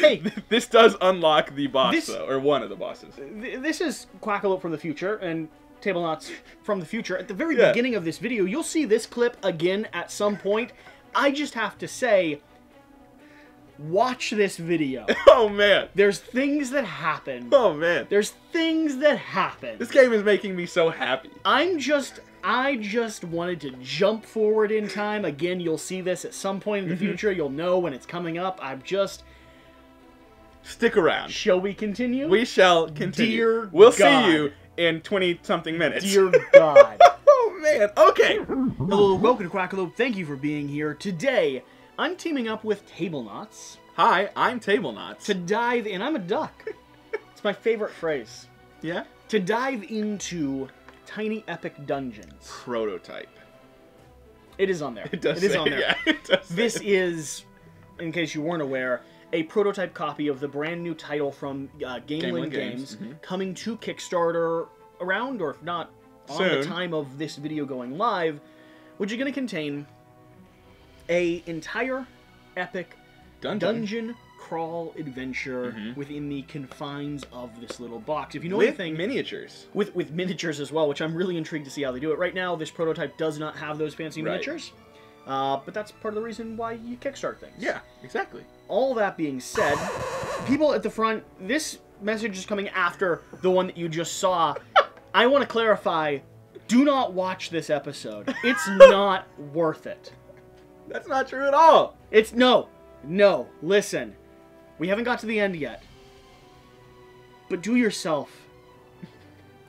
Hey. this does unlock the boss This- though, or one of the bosses. Th- This is Quackalope from the future and Table Knots from the future. At the very Yeah. beginning of this video, you'll see this clip again at some point. I just have to say, watch this video. Oh man. There's things that happen. Oh man. There's things that happen. This game is making me so happy. I'm just I just wanted to jump forward in time. Again, you'll see this at some point in the mm-hmm. future. You'll know when it's coming up. I'm just Stick around. shall we continue? We shall continue. Dear we'll God. see you in 20 something minutes. Dear God. oh man. Okay. Hello, welcome to Quackalope. Thank you for being here. Today, I'm teaming up with Table Knots Hi, I'm Table Knots. to dive in. I'm a duck. it's my favorite phrase. yeah. To dive into tiny epic dungeons. Prototype. It is on there. It does. It is say- on there. Yeah, it does say This it. is, in case you weren't aware, a prototype copy of the brand new title from uh, Gamelyn Gamelyn Games, Games, mhm. coming to Kickstarter around, or if not, on the time of this video going live, which is going to contain a entire epic Dungeon. dungeon crawl adventure Mhm. within the confines of this little box. If you know with anything, miniatures. with with miniatures as well, which I'm really intrigued to see how they do it. Right now, this prototype does not have those fancy Right. miniatures, uh, but that's part of the reason why you kickstart things. Yeah, exactly. All that being said, people at the front, this message is coming after the one that you just saw. I want to clarify: do not watch this episode. It's not worth it. That's not true at all. It's no, no. Listen, we haven't got to the end yet, but do yourself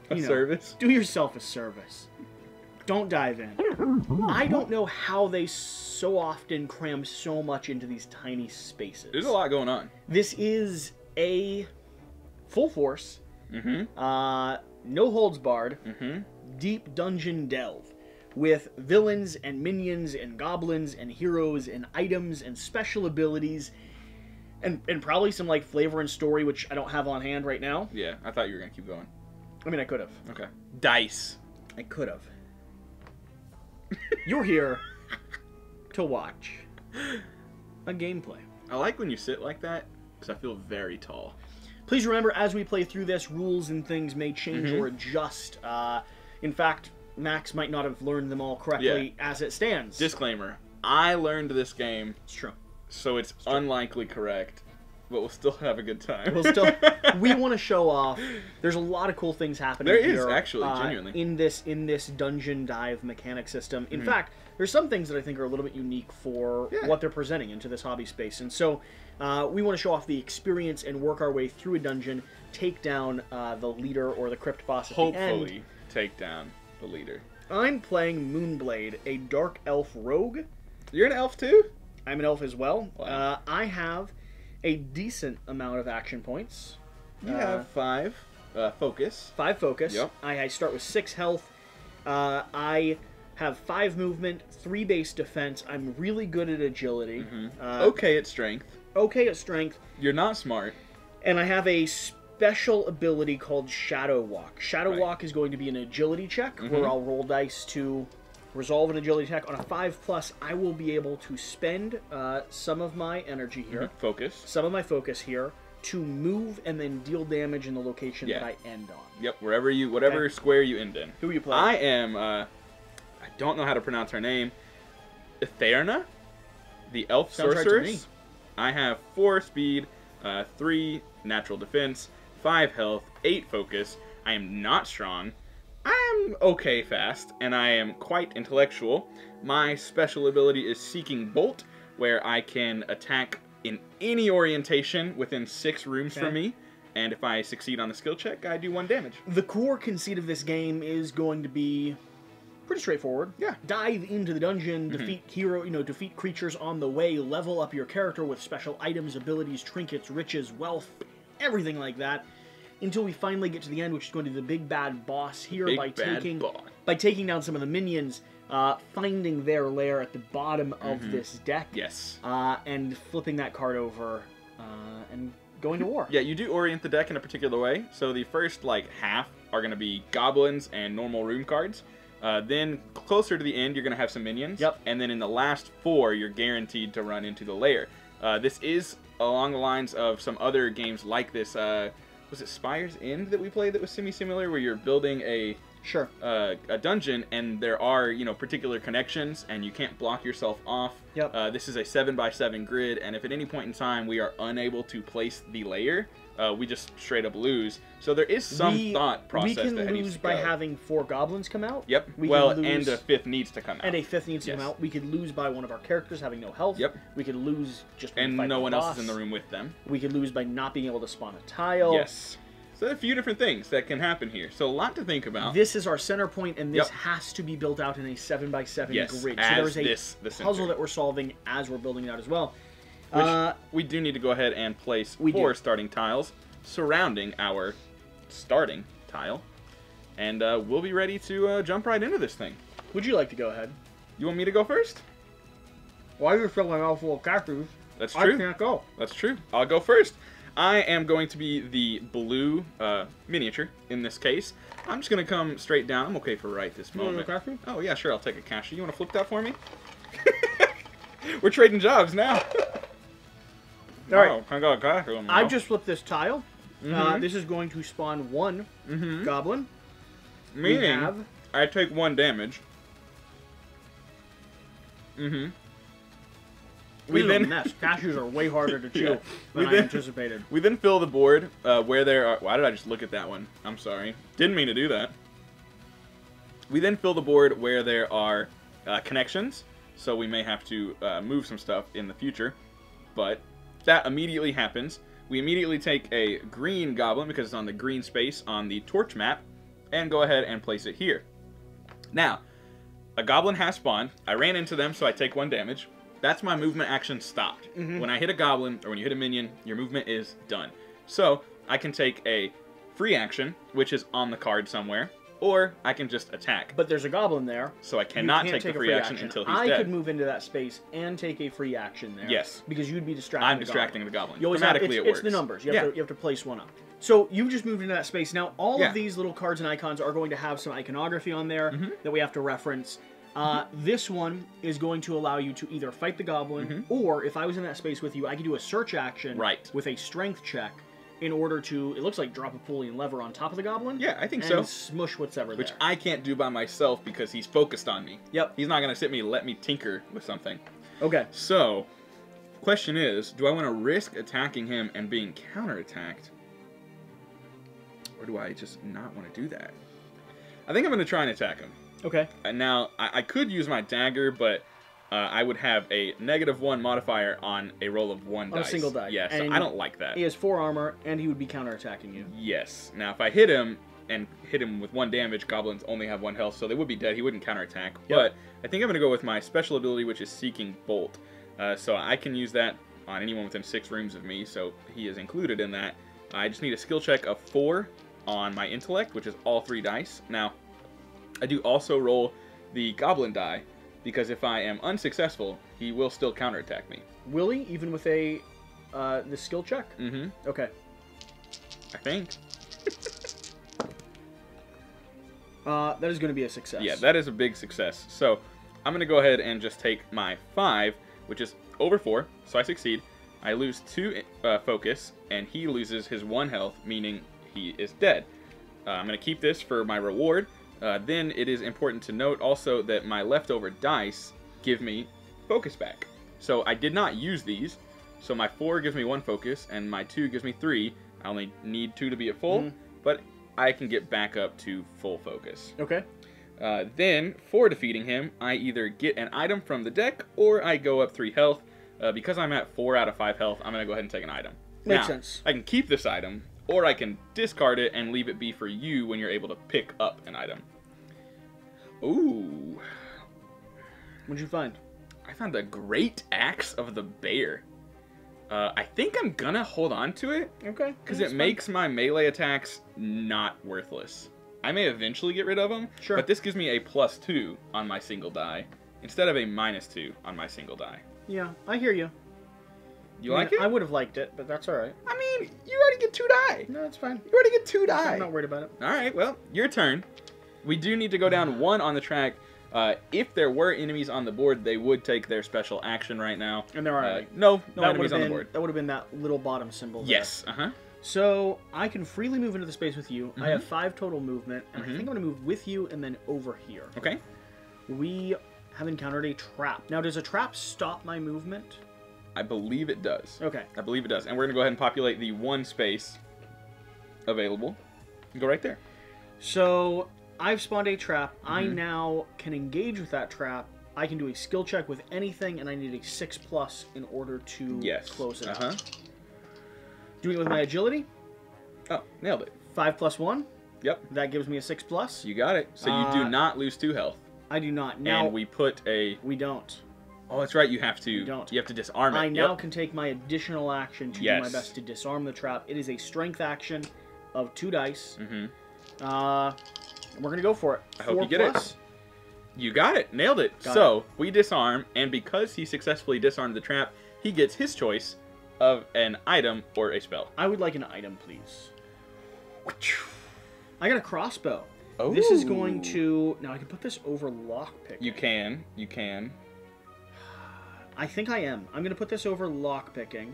A You know. service. do yourself a service. Don't dive in. I don't know how they so often cram so much into these tiny spaces. There's a lot going on. This is a full force, Mm-hmm. uh, no holds barred, Mm-hmm. deep dungeon delve with villains and minions and goblins and heroes and items and special abilities and, and probably some like flavor and story which I don't have on hand right now. Yeah, I thought you were gonna keep going. I mean I could have. Okay. Dice. I could have. You're here to watch a gameplay. I like when you sit like that because I feel very tall. Please remember, as we play through this, rules and things may change Mhm. or adjust. Uh, in fact, Max might not have learned them all correctly as it stands. Disclaimer: I learned this game, it's true. so it's unlikely correct, but we'll still have a good time. We'll still we want to show off. There's a lot of cool things happening. There is, here, actually, uh, genuinely. in this in this dungeon dive mechanic system. In Mhm. fact, there's some things that I think are a little bit unique for Yeah. what they're presenting into this hobby space, and so uh, we want to show off the experience and work our way through a dungeon, take down uh, the leader or the crypt boss at the end. Hopefully, take down the leader. I'm playing Moonblade, a dark elf rogue. You're an elf too. I'm an elf as well. Wow. Uh, I have a decent amount of action points. You Uh, have five. Uh, focus. five focus. Yep. I, I start with six health. Uh, I have five movement, three base defense. I'm really good at agility. Mhm. Uh, okay at strength. okay at strength, You're not smart. and I have a special ability called Shadow Walk. Shadow Right. Walk is going to be an agility check Mhm. where I'll roll dice to resolve an agility check. On a five plus, I will be able to spend uh, some of my energy here, Focus. some of my focus here, to move and then deal damage in the location Yeah. that I end on. Yep. Wherever you, whatever Okay. square you end in. Who are you I am. Uh, I don't know how to pronounce her name. Etherna, the elf Sounds right sorceress. I have four speed, uh, three natural defense, five health, eight focus. I am not strong. I'm okay fast, and I am quite intellectual. My special ability is Seeking Bolt, where I can attack in any orientation within six rooms Okay. from me. And if I succeed on the skill check, I do one damage. the core conceit of this game is going to be pretty straightforward. Yeah. Dive into the dungeon, Mhm. defeat hero, you know, defeat creatures on the way, level up your character with special items, abilities, trinkets, riches, wealth, everything like that. Until we finally get to the end, which is going to be the big bad boss here Big by taking boss. by taking down some of the minions, uh, finding their lair at the bottom of Mhm. this deck, Yes. uh, and flipping that card over uh, and going to war. Yeah, you do orient the deck in a particular way. So the first like half are going to be goblins and normal room cards. Uh, then closer to the end, you're going to have some minions. Yep. And then in the last four, you're guaranteed to run into the lair. Uh, this is along the lines of some other games like this. Uh, was it Spire's End that we played that was semi-similar, where you're building a Sure. uh, a dungeon and there are you know particular connections and you can't block yourself off. Yep. Uh, this is a seven by seven grid, and if at any point in time we are unable to place the layer, uh, we just straight up lose. So there is some we, thought process we can that lose by go. having four goblins come out. Yep. we well, and a fifth needs to come out. And a fifth needs to come out. We could lose by one of our characters having no health. Yep. We could lose just and no one else is in the room with them. We could lose by not being able to spawn a tile. Yes. So a few different things that can happen here. So a lot to think about. This is our center point, and this Yep. has to be built out in a seven by seven Yes, grid. so there's a this- the puzzle that we're solving as we're building it out as well. Which uh, we do need to go ahead and place We four do. starting tiles surrounding our starting tile. And uh, we'll be ready to uh, jump right into this thing. would you like to go ahead? You want me to go first? Why are you filling my mouth full of cactus? That's I true. can't go. That's true. I'll go first. I am going to be the blue uh, miniature in this case. I'm just going to come straight down. I'm okay for right this You want moment. a? Oh, yeah, sure. I'll take a cashew. You want to flip that for me? We're trading jobs now. All right. Wow, I got a in my I've just flipped this tile. Uh, Mhm. this is going to spawn one Mhm. goblin. Meaning, have I take one damage. Mm-hmm. We This is a then mess. Cashews are way harder to chew Yeah. than We I then- anticipated. we then fill the board uh, where there are. Why did I just look at that one? I'm sorry. Didn't mean to do that. We then fill the board where there are uh, connections, so we may have to uh, move some stuff in the future. But that immediately happens. We immediately take a green goblin because it's on the green space on the torch map, and go ahead and place it here. Now, a goblin has spawned. I ran into them, so I take one damage. That's my movement action stopped. Mm-hmm. When I hit a goblin or when you hit a minion, your movement is done. So I can take a free action, which is on the card somewhere, or I can just attack. But there's a goblin there. So I cannot can't take, the free action, until he's I dead. could move into that space and take a free action there. Yes. Because you'd be distracting. I'm the distracting goblin. the goblin. You always have, it's, it it's the numbers. You have, Yeah. to, you have to place one up. So you've just moved into that space. Now, all Yeah. of these little cards and icons are going to have some iconography on there Mm-hmm. that we have to reference. Uh, this one is going to allow you to either fight the goblin, or if I was in that space with you, I could do a search action. Right. with a strength check in order to, it looks like drop a Pulleyan lever on top of the goblin. Yeah, I think and so. smush whatever Which there. I can't do by myself because he's focused on me. Yep. He's not going to sit me let me tinker with something. Okay. So, question is, do I want to risk attacking him and being counterattacked? Or do I just not want to do that? I think I'm going to try and attack him. Okay. And now, I, I could use my dagger, but uh, I would have a negative one modifier on a roll of one On a single die. Yeah, so And I don't like that. He has four armor, and he would be counterattacking you. Yes. Now, if I hit him and hit him with one damage, goblins only have one health, so they would be dead. He wouldn't counterattack. Yep. But I think I'm going to go with my special ability, which is Seeking Bolt. Uh, so I can use that on anyone within six rooms of me, so he is included in that. I just need a skill check of four on my intellect, which is all three dice. Now, I do also roll the goblin die, because if I am unsuccessful, he will still counterattack me. Will he, even with a uh, the skill check? Mm-hmm. Okay. I think. Uh, that is going to be a success. Yeah, that is a big success. So I'm going to go ahead and just take my 5, which is over 4, so I succeed. I lose 2 uh, focus, and he loses his 1 health, meaning he is dead. Uh, I'm going to keep this for my reward. Uh, then it is important to note also that my leftover dice give me focus back. So I did not use these. So my 4 gives me 1 focus, and my 2 gives me 3. I only need 2 to be at full, Mhm. but I can get back up to full focus. Okay. Uh, then, for defeating him, I either get an item from the deck or I go up 3 health. Uh, because I'm at 4 out of 5 health, I'm going to go ahead and take an item. Makes Now, sense. I can keep this item, or I can discard it and leave it be for you when you're able to pick up an item. Ooh. What'd you find? I found the Great Axe of the Bear. Uh, I think I'm gonna hold on to it Okay. because it fine. makes my melee attacks not worthless. I may eventually get rid of them, Sure. but this gives me a plus two on my single die instead of a minus two on my single die. Yeah, I hear you. You I mean, like it? I would have liked it, but that's all right. I mean, you already get two die. No, it's fine. You already get two die. I'm not worried about it. All right, well, your turn. We do need to go down one on the track. Uh, if there were enemies on the board, they would take their special action right now. And there are Uh, no, no that enemies on been the board. that would have been that little bottom symbol. there. Yes. Uh huh. So I can freely move into the space with you. I Mhm. have five total movement, and I Mhm. think I'm going to move with you and then over here. Okay. We have encountered a trap. Now, does a trap stop my movement? I believe it does. Okay. I believe it does. And we're gonna go ahead and populate the one space available. Go right there. So I've spawned a trap. I Mhm. now can engage with that trap. I can do a skill check with anything, and I need a six plus in order to Yes. close it Uh huh. Doing it with my agility, Oh, nailed it. five plus one. Yep. That gives me a six plus. You got it. So you Uh, do not lose two health. I do not. Now and we put a. we don't. Oh, that's right. You have to. You don't. You have to disarm it. I now Yep. can take my additional action to do my best to disarm the trap. It is a strength action of two dice. hmm Uh, we're gonna go for it. I hope Four you get it. You got it. Nailed it. Got so we disarm, and because he successfully disarmed the trap, he gets his choice of an item or a spell. I would like an item, please. I got a crossbow. Oh. This is going to now. I can put this over lockpick. You can. You can. I think I am. I'm gonna put this over lockpicking.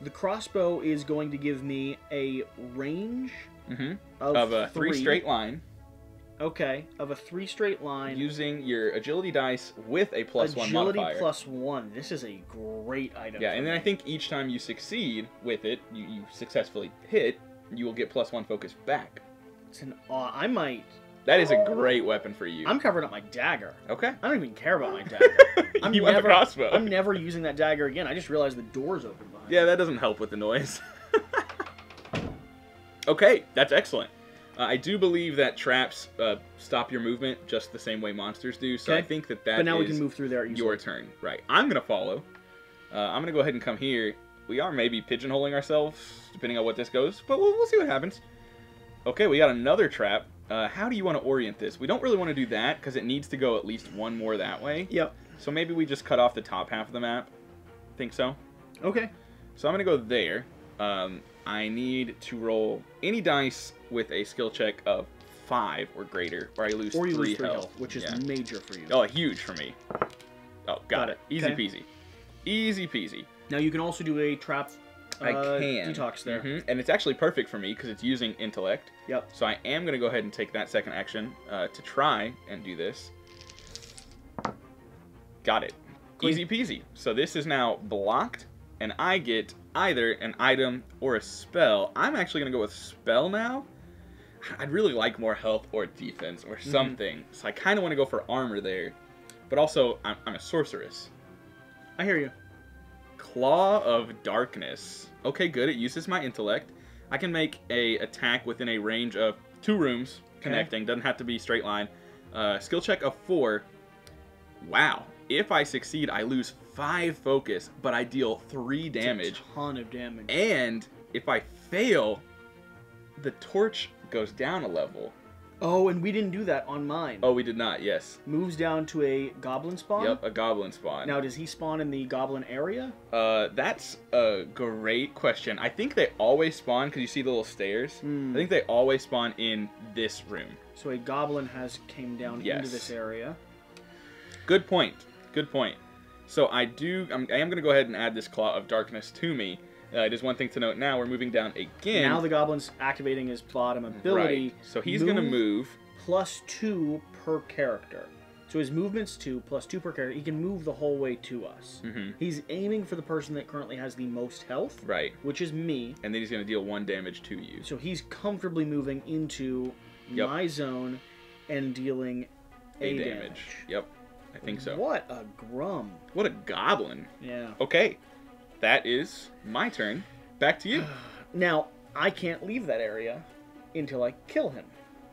The crossbow is going to give me a range hmm of, Of a three straight line, Okay, of a three straight line. using your agility dice with a plus one Agility modifier. plus one. This is a great item. Yeah, and then I think each time you succeed with it, you, you successfully hit, you will get plus one focus back. it's an. aw- I might. That is a great weapon for you. I'm covering up my dagger. okay. I don't even care about my dagger. I'm you never- crossbow. I'm never using that dagger again. I just realized the door's open behind. Yeah, that doesn't help with the noise. okay, that's excellent. Uh, I do believe that traps uh, stop your movement just the same way monsters do, so I think that that But now we can move through there. Easily. your turn. Right. I'm gonna follow. Uh, I'm gonna go ahead and come here. We are maybe pigeonholing ourselves, depending on what this goes, but we'll, we'll see what happens. Okay, we got another trap. Uh, how do you want to orient this? We don't really want to do that because it needs to go at least one more that way. Yep. So maybe we just cut off the top half of the map. Think so? Okay. So I'm gonna go there. Um, I need to roll any dice with a skill check of five or greater, or I lose Or you three, lose three health. health, which is Yeah. major for you. oh huge for me. Oh, got, Got it. it. Easy Okay. peasy. Easy peasy. Now you can also do a trap. I uh, can detox there. Mhm. and it's actually perfect for me because it's using intellect. Yep. So I am gonna go ahead and take that second action uh, to try and do this. Got it. Clean. Easy peasy. So this is now blocked, and I get either an item or a spell. I'm actually gonna go with spell now. I'd really like more health or defense or Mm-hmm. something. So I kind of want to go for armor there, but also I'm, I'm a sorceress. I hear you. Claw of Darkness. Okay, good. It uses my intellect. I can make a attack within a range of two rooms connecting. Doesn't have to be straight line. Uh, skill check of four. Wow. If I succeed, I lose five focus, but I deal three damage. A ton of damage. And if I fail, the torch goes down a level. Oh, and we didn't do that on mine. Oh, we did not. Yes. Moves down to a goblin spawn. Yep, a goblin spawn. Now, does he spawn in the goblin area? Uh, that's a great question. I think they always spawn because you see the little stairs. Hmm. I think they always spawn in this room. So a goblin has came down Yes. into this area. Good point. Good point. So I do. I'm, I am going to go ahead and add this claw of darkness to me. Uh, it is one thing to note. Now we're moving down again. Now the goblin's activating his bottom ability. Right. So he's going to move. plus two per character. So his movement's two plus two per character. He can move the whole way to us. Mhm. He's aiming for the person that currently has the most health, Right. which is me. And then he's going to deal one damage to you. So he's comfortably moving into Yep. my zone and dealing A a, damage. Yep. I think so. What a grum. What a goblin. Yeah. Okay. That is my turn. Back to you. Now I can't leave that area until I kill him.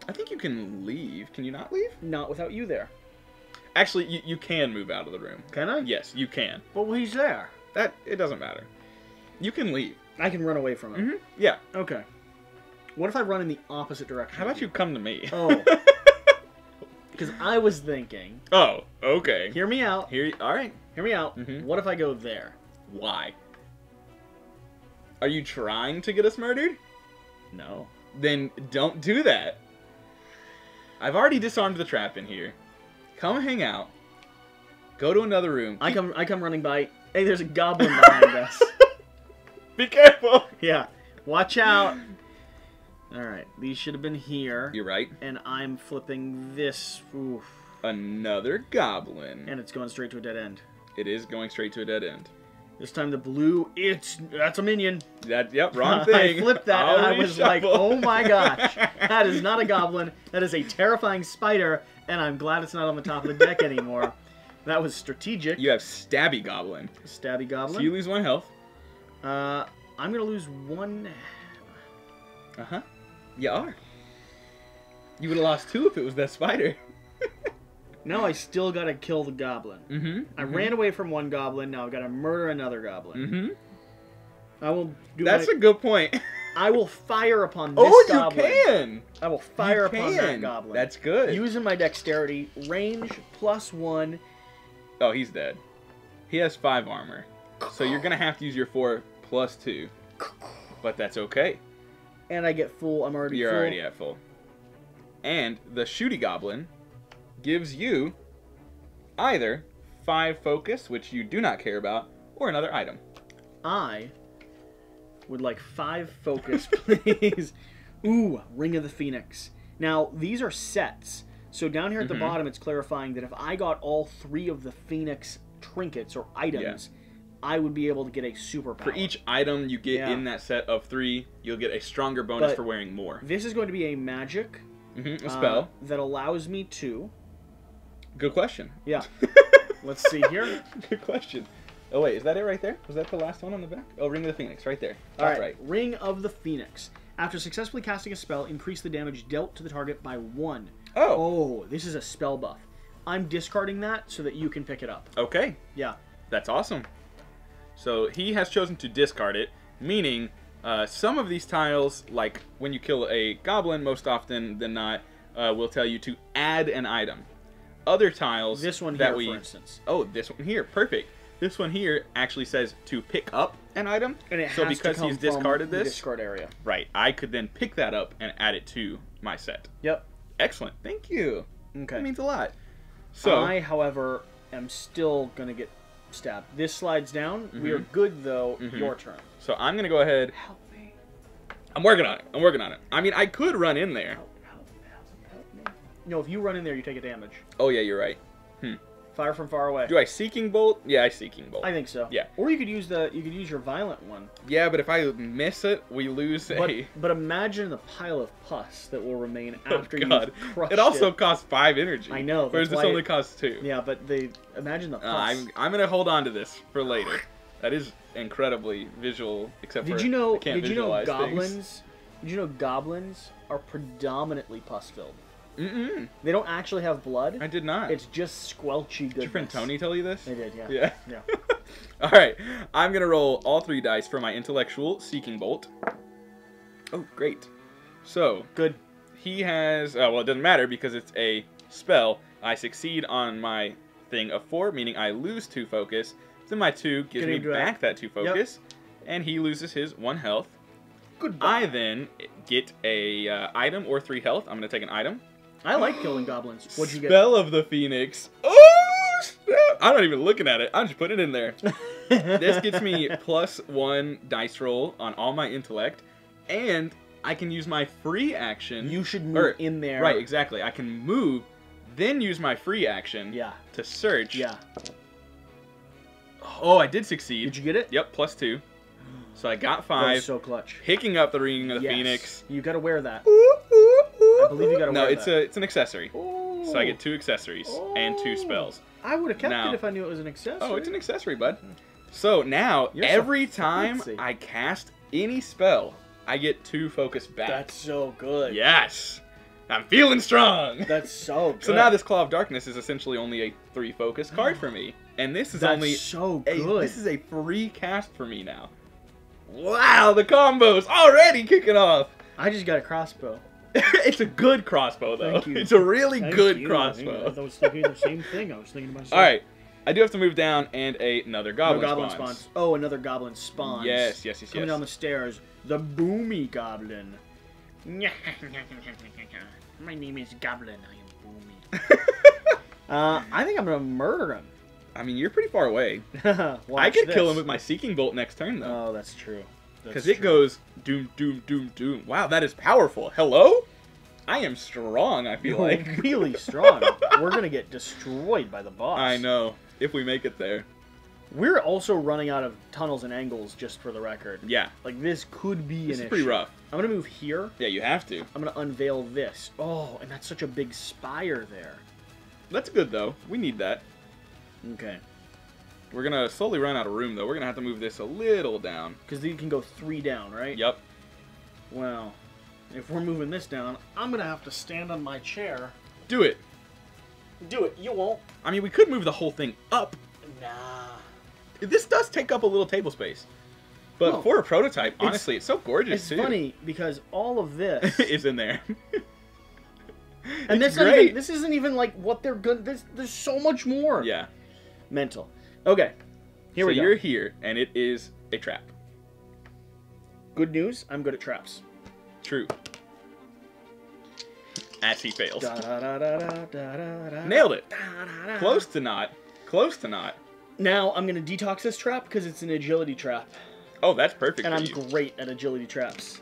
I think you can leave. Can you not leave? Not without you there. Actually, you, you can move out of the room. Can I? Yes, you can. But well, he's there. That it doesn't matter. You can leave. I can run away from him. Mm-hmm. Yeah. Okay. What if I run in the opposite direction? How about you come to me? Oh. Because I was thinking, oh, okay. hear me out, Here. All right. hear me out. Mhm. What if I go there? Why? Are you trying to get us murdered? No. Then don't do that. I've already disarmed the trap in here. come hang out. Go to another room. I come I come running by. Hey, there's a goblin behind us. Be careful. Yeah. Watch out. All right. These should have been here. You're right. And I'm flipping this. Oof. Another goblin. And it's going straight to a dead end. It is going straight to a dead end. This time the blue. It's that's a minion. That yep, wrong thing. I flipped that and I was like, oh my gosh, that is not a goblin. That is a terrifying spider, and I'm glad it's not on the top of the deck anymore. That was strategic. You have stabby goblin. Stabby goblin. So you lose one health. Uh, I'm gonna lose one. Uh huh. You are. You would have lost two if it was that spider. Now I still gotta kill the goblin. Mm-hmm. I ran away from one goblin. Now I've got to murder another goblin. Mm-hmm. I will do. That's my- a good point. I will fire upon this goblin. oh, you can. I will fire You upon that goblin. That's good. using my dexterity, range plus one. Oh, he's dead. He has five armor, so you're gonna have to use your four plus two. But that's okay. And I get full. I'm already You're full. already at full. And the shooty goblin gives you either five focus, which you do not care about, or another item. I would like five focus, please. Ooh, Ring of the Phoenix. Now, these are sets. So down here at the Mhm. bottom, it's clarifying that if I got all three of the Phoenix trinkets or items, I would be able to get a superpower. For each item you get Yeah. in that set of three, you'll get a stronger bonus But- for wearing more. This is going to be a magic hmm A uh, spell. that allows me to. Good question. Yeah. Let's see here. Good question. Oh wait, is that it right there? Was that the last one on the back? Oh, Ring of the Phoenix, right there. All Top right. Ring of the Phoenix. After successfully casting a spell, increase the damage dealt to the target by one. Oh. Oh, this is a spell buff. I'm discarding that so that you can pick it up. Okay, Yeah. that's awesome. So he has chosen to discard it, meaning uh, some of these tiles, like when you kill a goblin, most often than not, uh, will tell you to add an item. Other tiles This one that here, we for instance. oh this one here perfect. This one here actually says to pick up an item. And it so because to come he's discarded from the this, discard area. right, I could then pick that up and add it to my set. Yep. Excellent, thank you. Okay. That means a lot. So I, however, am still gonna get stabbed. This slides down. We are Mhm. good though. Mhm. Your turn. so I'm gonna go ahead. Help me. I'm working on it. I'm working on it. I mean, I could run in there. Help. No, if you run in there, you take a damage. Oh yeah, you're right. Fire from far away. Do I seeking bolt? Yeah, I seeking bolt. I think so. Yeah. Or you could use the you could use your violent one. Yeah, but if I miss it, we lose But a. but imagine the pile of pus that will remain Oh after god! you crushed It also it. costs five energy. I know, Whereas this only it- costs two. Yeah, but they imagine the pus. Uh, I'm I'm gonna hold on to this for later. That is incredibly visual, except Did for you know? I can't Did you know goblins? things. Did you know goblins are predominantly pus filled? Mm-mm. They don't actually have blood. I did not. It's just squelchy goodness. did your friend Tony tell you this? They did, yeah. Yeah. Yeah. all right. I'm gonna roll all three dice for my intellectual seeking bolt. Oh, great. So Good. he has. Uh, well, it doesn't matter because it's a spell. I succeed on my thing of four, meaning I lose two focus. Then my two gives me to back that two focus, and he loses his one health. Goodbye. I then get a uh, item or three health. I'm gonna take an item. I like killing goblins. What'd you get? Spell of the Phoenix. Oh, snap. I'm not even looking at it. I'm just putting it in there. this gets me plus one dice roll on all my intellect, and I can use my free action. You should move or- in there. Right, exactly. I can move, then use my free action Yeah. to search. Yeah. Oh, I did succeed. Did you get it? Yep, plus two. So I got five. so clutch. Picking up the ring of the Yes. Phoenix. You gotta wear that. I believe you gotta No, wear it's that. a it's an accessory. So I get two oh. accessories oh. and two spells. I would have kept Now- it if I knew it was an accessory. Oh, it's an accessory, bud. So now, You're so every time. I cast any spell, I get two focus back. That's so good. yes, I'm feeling strong. That's so good. so now this Claw of Darkness is essentially only a three focus card for me, and this is That's only so a, good. this is a free cast for me now. Wow, the combos already kicking off. I just got a crossbow. it's a good crossbow though. Thank you. It's a really Thank good you. crossbow. I was thinking the same thing. I was thinking to myself. All right, I do have to move down, and a, another No goblin, goblin spawns. spawns. Oh, another goblin spawns. Yes, yes, yes, Coming yes. down the stairs, the boomy goblin. My name is Goblin. I am boomy. Uh, I think I'm gonna murder him. I mean, you're pretty far away. I Watch could kill him with my Seeking Bolt next turn, though. Oh, that's true. Because it true. goes doom, doom, doom, doom. Wow, that is powerful. Hello? I am strong, I feel You're like. really strong. We're gonna get destroyed by the boss. I know. If we make it there. We're also running out of tunnels and angles, just for the record. Yeah. Like this could be This an is pretty issue. rough. I'm gonna move here. Yeah, you have to. I'm gonna unveil this. Oh, and that's such a big spire there. That's good, though. We need that. Okay. We're going to slowly run out of room, though. We're going to have to move this a little down. Because you can go three down, right? Yep. Well, if we're moving this down, I'm gonna have to stand on my chair. Do it. Do it. You won't. I mean, we could move the whole thing up. Nah. This does take up a little table space. But Well, for a prototype, honestly, it's so gorgeous, It's too. funny because all of this, is in there. and it's great. even, this isn't even like what they're good. There's, there's so much more. Yeah. Mental. Okay. Here so we go. So you're here, and it is a trap. Good news. I'm good at traps. True. As he fails. Da, da, da, Nailed it. Close to not. Close to not. Now I'm gonna detox this trap because it's an agility trap, Oh, that's perfect and I'm you. great at agility traps.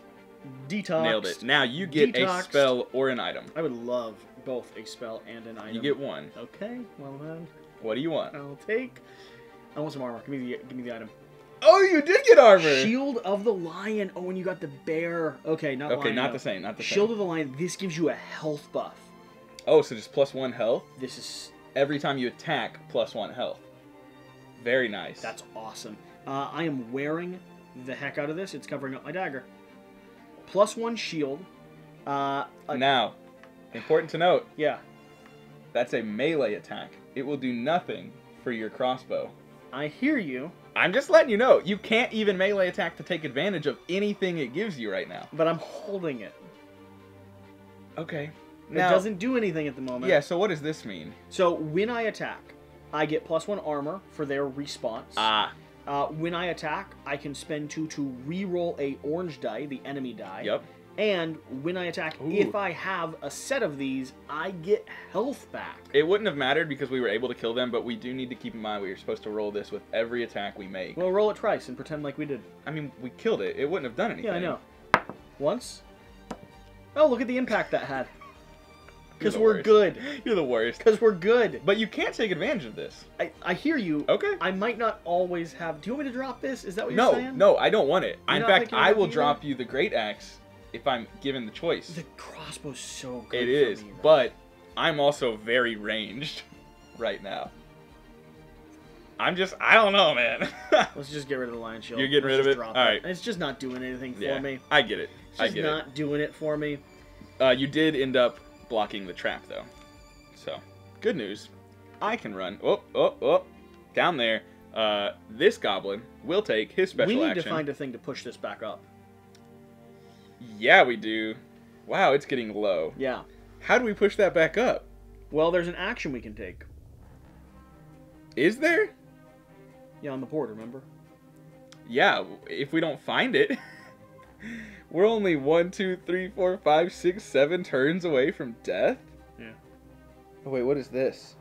Detox. Nailed it. Now you get a spell or an item. I would love both a spell and an item. You get one. Okay. Well then, What do you want? I'll take. I want some armor. Give me the give me the item. Oh, you did get armor. Shield of the Lion. Oh, and you got the bear. Okay, not Okay, lion, not though. the same. Not the Shield same. of the Lion. This gives you a health buff. Oh, so just plus one health This is every time you attack. Plus one health. Very nice. that's awesome. Uh, I am wearing the heck out of this. It's covering up my dagger. Plus one shield. Uh, a- now important to note. yeah. That's a melee attack. It will do nothing for your crossbow. I hear you, I'm just letting you know. You can't even melee attack to take advantage of anything it gives you right now. but I'm holding it. Okay. It doesn't do anything at the moment. Yeah. So what does this mean? So when I attack, I get plus one armor for their response. Ah. Uh, when I attack, I can spend two to re-roll a orange die, the enemy die. Yep. And when I attack, Ooh. if I have a set of these, I get health back. It wouldn't have mattered because we were able to kill them, but we do need to keep in mind we are supposed to roll this with every attack we make. We'll roll it twice and pretend like we did. I mean, we killed it. It wouldn't have done anything. Yeah, I know. Once. Oh, look at the impact that had. Because we're worst. good. You're the worst. Because we're good. But you can't take advantage of this. I, I hear you. Okay. I might not always have. Do you want me to drop this? Is that what you're No, saying? no, no, I don't want it. You're In fact, I will either? drop you the great axe if I'm given the choice. The crossbow's so good. It for is, me, but I'm also very ranged right now. I'm just, I don't know, man. Let's just get rid of the lion shield. You're getting Let's rid of it? drop Alright. It's just not doing anything for yeah, me. I get it. It's I just get not doing it for me. Uh, you did end up blocking the trap, though. So, good news. I can run. Oh, oh, oh. Down there. Uh, this goblin will take his special action. we need action. to find a thing to push this back up. Yeah, we do. Wow, it's getting low. Yeah. How do we push that back up? Well, there's an action we can take. Is there? Yeah, on the board, remember? Yeah, if we don't find it. We're only one, two, three, four, five, six, seven turns away from death? Yeah. Oh, wait, what is this?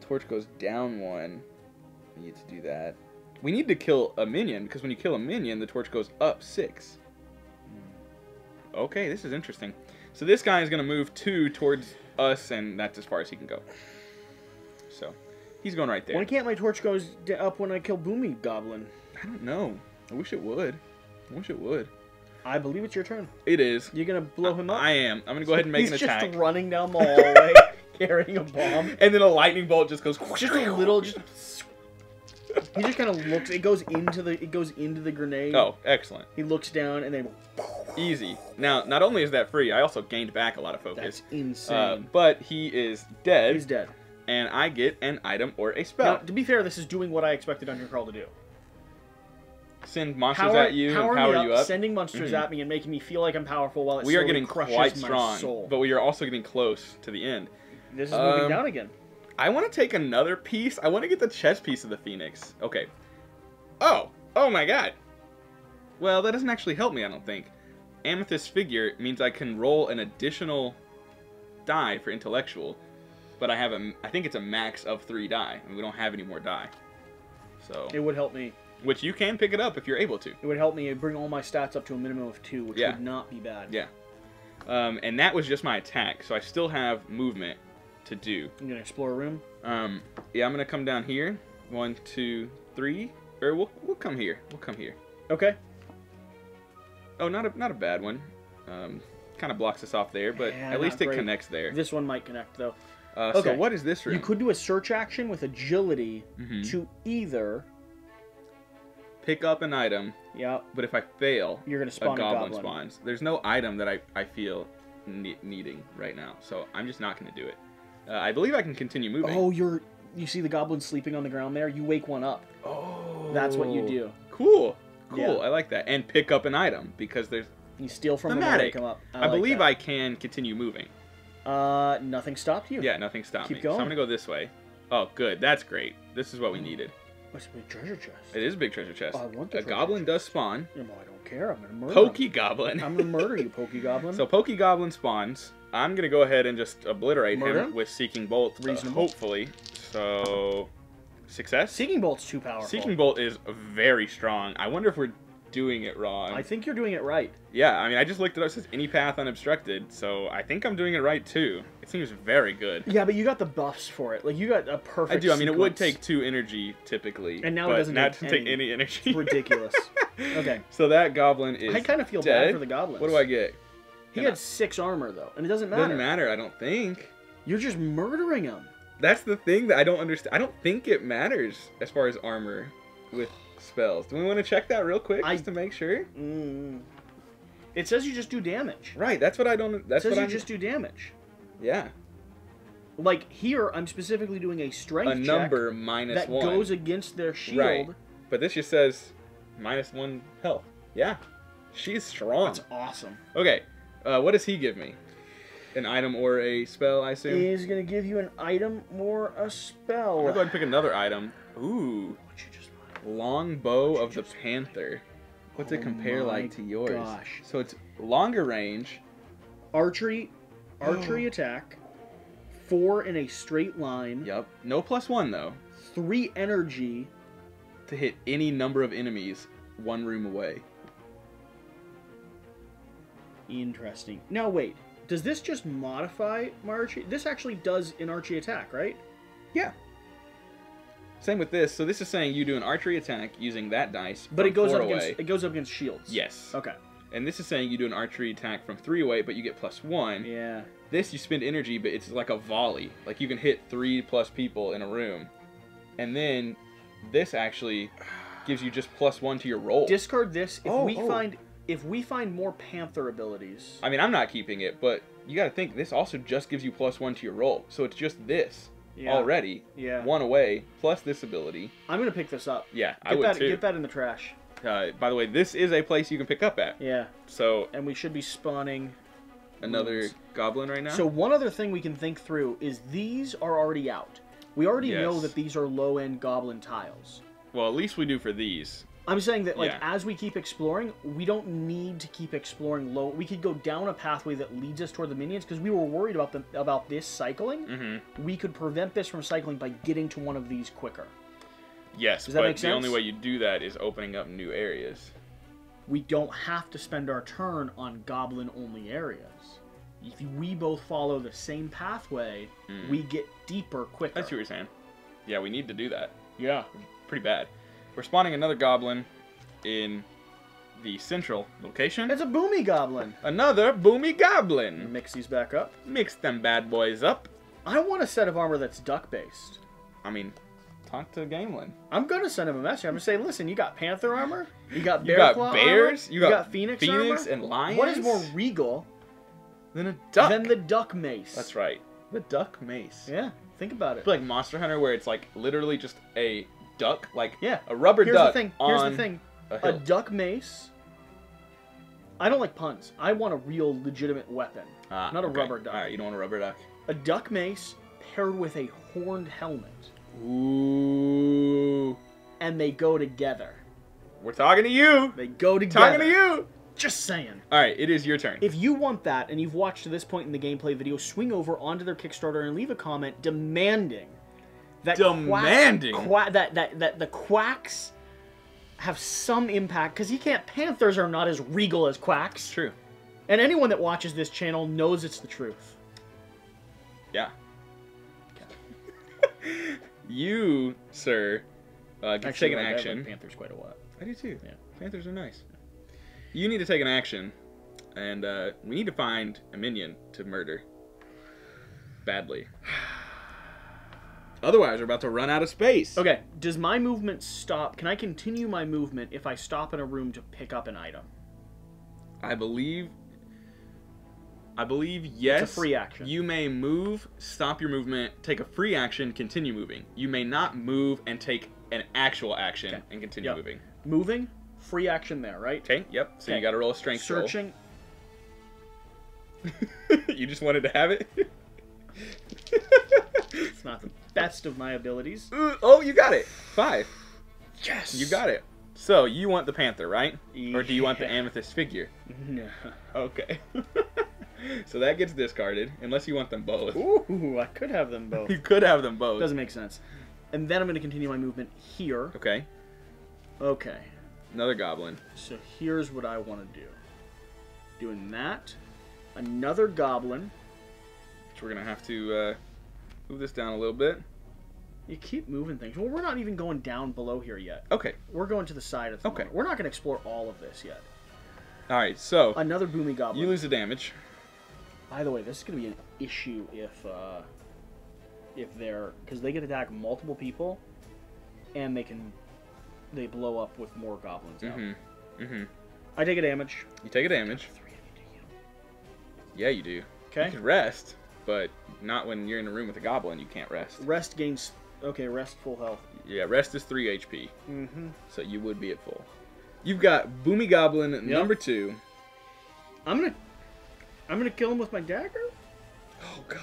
Torch goes down one. We need to do that. We need to kill a minion, because when you kill a minion, the torch goes up six. Okay, this is interesting. So this guy is going to move two towards us, and that's as far as he can go. So, he's going right there. Why can't my torch goes up when I kill Boomy Goblin? I don't know. I wish it would. I wish it would. I believe it's your turn. It is. You're gonna blow him up? I am. I'm gonna go ahead and make an attack. He's just running down the hallway carrying a bomb. and then a lightning bolt just goes. Just a little, just. He just kind of looks. It goes into the. It goes into the grenade. Oh, excellent. He looks down and then. Easy. Now, not only is that free, I also gained back a lot of focus. That's insane. Uh, but he is dead, He's dead. and I get an item or a Now, spell. to be fair, this is doing what I expected Dungeon Crawl to do. Send monsters Power, at you power and power me you up, up. sending monsters Mhm. at me and making me feel like I'm powerful while it we are getting crushes quite my strong, soul. but we are also getting close to the end. This is moving Um, down again. I want to take another piece. I want to get the chest piece of the phoenix. Okay. Oh, oh my god. Well, that doesn't actually help me, I don't think. Amethyst figure means I can roll an additional die for intellectual. but I have a, I think it's a max of three die, and we don't have any more die. So, It would help me. which you can pick it up if you're able to. It would help me bring all my stats up to a minimum of two, which Yeah. would not be bad. Yeah. Um, and that was just my attack, so I still have movement to do. I'm gonna explore a room. Um, yeah, I'm gonna come down here. One, two, three. Or we'll we'll come here. We'll come here. Okay. Oh, not a not a bad one. Um, kind of blocks us off there, but Yeah, at least it great. connects there. This one might connect though. Uh, So okay. what is this room? You could do a search action with agility Mhm. to either. pick up an item, Yeah, but if I fail, you're gonna a spawn goblin, a goblin. spawns. There's no item that I I feel ne- needing right now, so I'm just not gonna do it. Uh, I believe I can continue moving. Oh, you're. You see the goblin sleeping on the ground there? You wake one up. Oh. That's what you do. Cool. Cool. Yeah. I like that. And pick up an item because there's. You steal from them and Thematic. wake them up. I, like believe that. I can continue moving. Uh, nothing stopped you. Yeah, nothing stopped Keep me. So I'm going. gonna go this way. Oh, good. That's great. This is what we needed. What's a big treasure chest? It is a big treasure chest. Oh, I want the a goblin chest. does spawn. No, I don't care. I'm gonna murder. Pokey him. goblin. I'm gonna murder you, Pokey Goblin. so Pokey goblin spawns. I'm gonna go ahead and just obliterate Murder him with seeking bolt. uh, Reasonable. hopefully. So success. Seeking Bolt's too powerful. Seeking bolt is very strong. I wonder if we're doing it wrong. I think you're doing it right. Yeah, I mean, I just looked it up. It says any path unobstructed, so I think I'm doing it right too. It seems very good. Yeah, but you got the buffs for it. Like you got a perfect. I do. I mean, it would take two energy typically, And now it doesn't not take to take any. any energy. It's ridiculous. Okay. So that goblin is. I kind of feel dead. bad for the goblins. What do I get? He had six armor though, and it doesn't matter. Doesn't matter. I don't think. You're just murdering him. That's the thing that I don't understand. I don't think it matters as far as armor with spells. Do we want to check that real quick I- just to make sure? Mm. It says you just do damage. Right. That's what I don't. It That's says what you I'm. just do damage. Yeah. Like here, I'm specifically doing a strength A number minus that one. goes against their shield. Right. But this just says minus one health. Yeah. She's strong. That's awesome. Okay. Uh, what does he give me? An item or a spell, I assume? He's gonna give you an item or a spell. I'm gonna go ahead and pick another item. Ooh. What'd you just? Long bow of the panther. What's it Oh compare like to yours? gosh. So it's longer range. Archery, archery attack, four in a straight line, Yep. No plus one though. three energy. To hit any number of enemies one room away. Interesting. Now wait, does this just modify my archery? This actually does an archery attack, right? Yeah. Same with this. So this is saying you do an archery attack using that dice. But it goes four up away. against it goes up against shields. Yes. Okay. And this is saying you do an archery attack from three away, but you get plus one. Yeah. This you spend energy, but it's like a volley. Like you can hit three plus people in a room. And then this actually gives you just plus one to your roll. Discard this if Oh, we oh. find if we find more panther abilities. I mean, I'm not keeping it, but you got to think this also just gives you plus one to your roll. So it's just this Yeah. already. Yeah. One away plus this ability. I'm gonna pick this up. Yeah, I Get would that too. get that in the trash. Uh, by the way, this is a place you can pick up at. Yeah. So And we should be spawning another Rooms. goblin right now. So one other thing we can think through is these are already out. We already know that these are low end goblin tiles. well, at least we do for these. I'm saying that like Yeah. as we keep exploring, we don't need to keep exploring low. We could go down a pathway that leads us toward the minions because we were worried about the about this cycling. Mm-hmm. We could prevent this from cycling by getting to one of these quicker. Yes, Does that but the only way you do that is opening up new areas. We don't have to spend our turn on goblin only areas. If we both follow the same pathway, Mm. we get deeper quicker. That's what you're saying. Yeah, we need to do that. yeah. Pretty bad. We're spawning another goblin in the central location. It's a boomy goblin. Another boomy goblin. Mix these back up. Mix them bad boys up. I want a set of armor that's duck based. I mean, talk to Gamelyn. I'm gonna send him a message. I'm gonna say, listen, you got panther armor, you got You bear got claw bears, armor, you got phoenix, Phoenix armor. and lions. What is more regal than a duck? than the duck mace? That's right. The duck mace. Yeah, think about it. It's like Monster Hunter, where it's like literally just a duck, like Yeah. a rubber duck. Here's duck the thing. Here's the thing. a A duck mace. I don't like puns. I want a real legitimate weapon. Ah, not a okay. rubber duck. All right, you don't want a rubber duck. A duck mace paired with a horned helmet, Ooh, and they go together. we're talking to you. They go together. Talking to you. Just saying. All right, it is your turn. If you want that and you've watched to this point in the gameplay video, swing over onto their Kickstarter and leave a comment demanding that quack- Demanding? that, that that the quacks have some impact because you can't. Panthers are not as regal as quacks, True. and anyone that watches this channel knows it's the truth. Yeah. you, sir, uh, get to Actually, take an like, I like action. Panthers quite a lot. I do too. Yeah. Panthers are nice. You need to take an action, and uh, we need to find a minion to murder. Badly. Otherwise, we're about to run out of space. Okay, does my movement stop? Can I continue my movement if I stop in a room to pick up an item? I believe. I believe yes. free action. You may move, stop your movement, take a free action, continue moving. You may not move and take an actual action Okay. and continue Yep. moving. Moving, free action there, right? Okay. Yep. So you got to roll a strength Searching. you just wanted to have it. It's not best of my abilities. Ooh, oh, you got it. Five. Yes. You got it. So you want the panther, right? Or do you want the amethyst figure? No. Okay. so that gets discarded, unless you want them both. Ooh, I could have them both. You could have them both. Doesn't make sense. And then I'm going to continue my movement here. Okay. Okay. Another goblin. So here's what I want to do. Doing that. Another goblin. Which we're gonna have to uh, move this down a little bit. You keep moving things. Well, we're not even going down below here yet. Okay. We're going to the side of the Okay. moment. We're not going to explore all of this yet. All right. So Another boomy goblin. you lose the damage. By the way, this is going to be an issue if uh, if they're because they can attack multiple people, and they can they blow up with more goblins. Mm-hmm. Mm-hmm. I take a damage. You take a damage. Three, I need to heal. Yeah, you do. You Okay. can rest, but not when you're in a room with a goblin. You can't rest. Rest gains. Okay, rest full health. Yeah, rest is three HP, Mm-hmm. so you would be at full. You've got Boomy Goblin number two. I'm gonna I'm gonna kill him with my dagger. Oh God.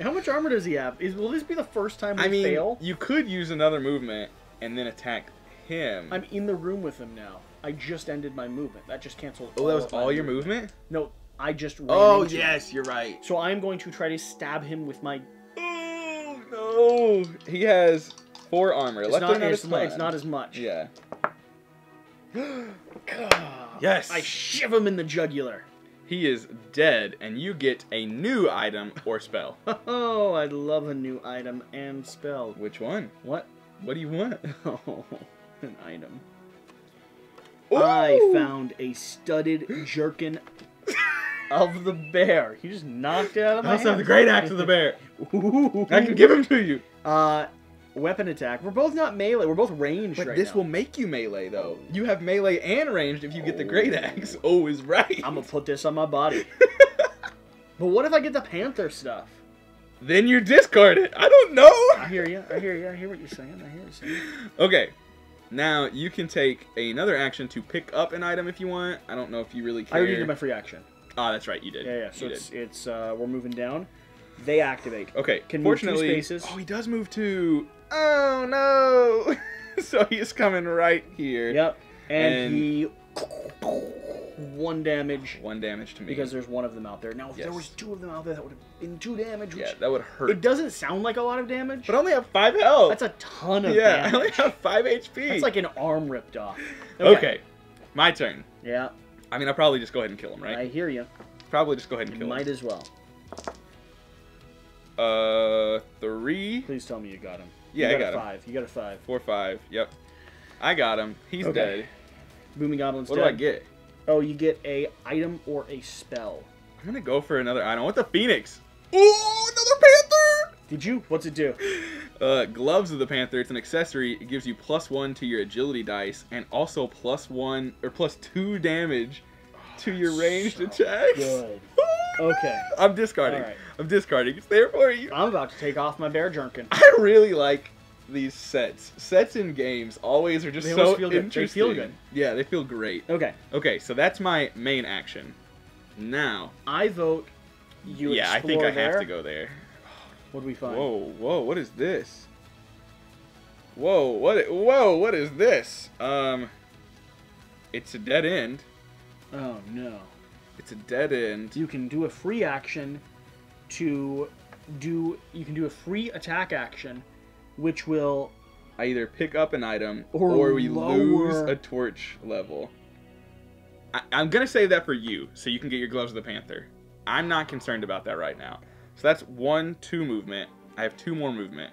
How much armor does he have? Is will this be the first time we I mean, fail? you could use another movement and then attack him. I'm in the room with him now. I just ended my movement. That just canceled. oh, that was all your movement? No, I just. Ran Oh into yes, you're right. So I'm going to try to stab him with my. Oh no! He has four armor. It's Left not. and not It's, not- it's not as much. Yeah. God. Yes. I shiv him in the jugular. He is dead, and you get a new item or spell. Oh, I love a new item and spell. Which one? What? What do you want? Oh, an item. I Ooh! found a studded jerkin of the bear. He just knocked it out of I my also have the great axe of the bear. Ooh. I can give him to you. Uh, weapon attack. We're both not melee. We're both ranged But right this now. will make you melee, though. You have melee and ranged if you get the great axe. Oh, is right. I'm gonna put this on my body. but what if I get the panther stuff? then you're discarded. I don't know. I hear you. I hear you. I hear what you're saying. I hear saying. Okay. Now you can take another action to pick up an item if you want. I don't know if you really care. I already did my free action. Ah, that's right, you did. Yeah, yeah. So you it's did. it's uh, we're moving down. They activate. Okay. can move two spaces. oh, he does move two. Oh no! so he's coming right here. Yep. And, And- he one damage One damage to me. because there's one of them out there. Now if there was two of them out there, that would have been two damage. Which yeah, that would hurt. it doesn't sound like a lot of damage. but I only have five health. that's a ton of yeah, I only have five HP. That's like an arm ripped off. okay. my turn. Yeah, I mean, I'll probably just go ahead and kill him, right? I hear you. Probably just go ahead and You kill might him. Might as well. Uh, three, Please tell me you got him. Yeah, you I got, got a him. five. You got a five. four, five. Yep. I got him. He's Okay. dead. Booming goblins. What dead. do I get? Oh, you get a item or a spell. I'm gonna go for another item. What the phoenix? Oh, another panther! Did you? What's it do? Uh, gloves of the panther. It's an accessory. It gives you plus one to your agility dice, and also plus one or plus two damage to your ranged so attacks. good. Okay. I'm discarding. Alright. I'm discarding. It's there for you. I'm about to take off my bear jerkin. I really like these sets. Sets in games always are just They so feel good. They feel good. Yeah, they feel great. Okay. Okay, so that's my main action. Now, I vote you yeah, I think I have to go there. What do we find? Whoa, whoa, what is this? Whoa, what? Whoa, what is this? Um, it's a dead end. Oh no. It's a dead end. You can do a free action to do. You can do a free attack action, which will. I either pick up an item Or or, we lose a torch level. I, I'm gonna save that for you, so you can get your gloves of the panther. I'm not concerned about that right now. So that's one, two movement. I have two more movement.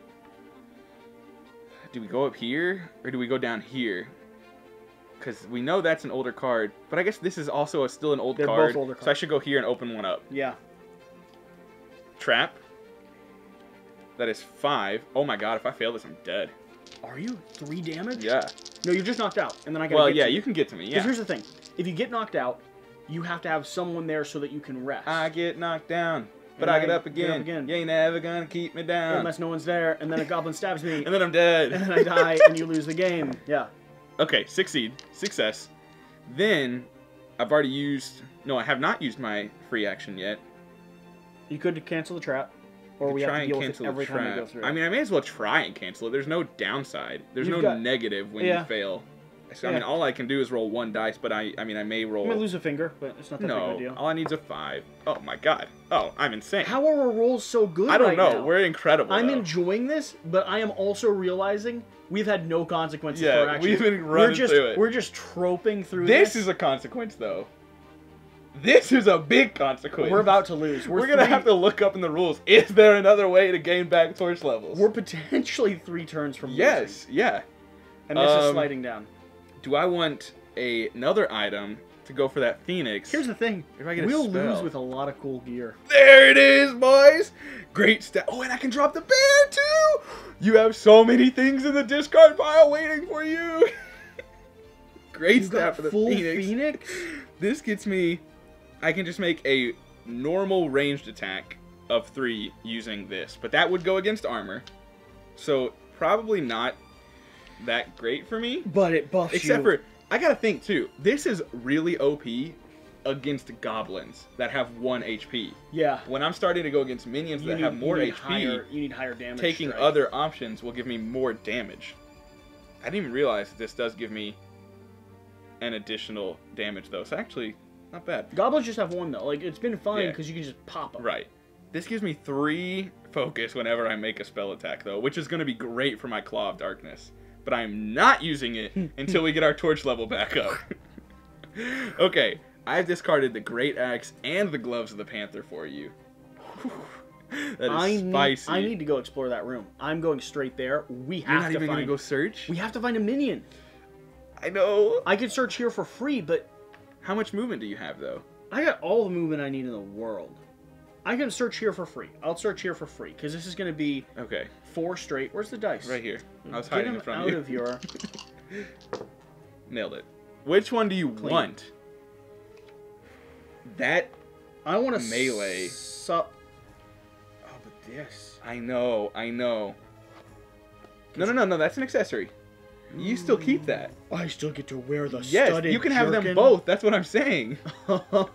Do we go up here or do we go down here? Because we know that's an older card, but I guess this is also a, still an old They're both card. older So I should go here and open one up. Yeah. Trap. That is five. Oh my god! If I fail this, I'm dead. Are you three damage? Yeah. No, you're just knocked out, and then I gotta. Well, get yeah, to you can get to me. Yeah. here's the thing: if you get knocked out, you have to have someone there so that you can rest. I get knocked down, but And I get I up get again. up again. You ain't never gonna keep me down. Unless no one's there, and then a goblin stabs me, And then I'm dead. and then I die, and you lose the game. Yeah. Okay, succeed, success. Then I've already used. No, I have not used my free action yet. You could cancel the trap, or we try have to and deal with it cancel every the time we go trap. through. I mean, I may as well try and cancel it. There's no downside. There's You've no got- negative when Yeah. you fail. So, I mean, all I can do is roll one dice, but I, I mean, I may roll. I might lose a finger, but it's not that big of a no, deal. all I need is a five. Oh my god. Oh, I'm insane. How are our rolls so good? I don't right know. now? We're incredible. I'm though. enjoying this, but I am also realizing we've had no consequences Yeah, for our actions. we've been we're running just, through it. We're just troping through This this. is a consequence, though. This is a big consequence. We're about to lose. We're, We're, gonna have to look up in the rules. Is there another way to gain back torch levels? We're potentially three turns from losing. yes, yeah. and this is Um, sliding down. Do I want a, another item to go for that phoenix? Here's the thing: if I get a we'll lose with a lot of cool gear. There it is, boys. Great stat. Oh, and I can drop the bear too. You have so many things in the discard pile waiting for you. Great You stat for the phoenix. phoenix. This gets me. I can just make a normal ranged attack of three using this, but that would go against armor, so probably not that great for me. But it buffs Except you. for I gotta think too. This is really OP against goblins that have one HP. yeah. When I'm starting to go against minions You that need, have more HP, Higher, you need higher damage. taking strike. other options will give me more damage. I didn't even realize this does give me an additional damage though. So actually, not bad. Goblins just have one though. Like it's been fine Yeah. because you can just pop them. Right. This gives me three focus whenever I make a spell attack though, which is going to be great for my Claw of Darkness. But I'm not using it until we get our torch level back up. okay, I've discarded the Great Axe and the Gloves of the Panther for you. that is I need, spicy. I need to go explore that room. I'm going straight there. We have You're not to even find. gonna go search. We have to find a minion. I know. I could search here for free, but How much movement do you have though? I got all the movement I need in the world. I can search here for free. I'll search here for free because this is going to be Okay, four straight. Where's the dice? right here. I was Get hiding in front out of you. of your. Nailed it. Which one do you Clean. want? That I want to Melee. Sup. Oh, but this. I know, I know. No, no, no, no. That's an accessory. You still keep that. I still get to wear the Yes, you can have them both. That's what I'm saying. oh,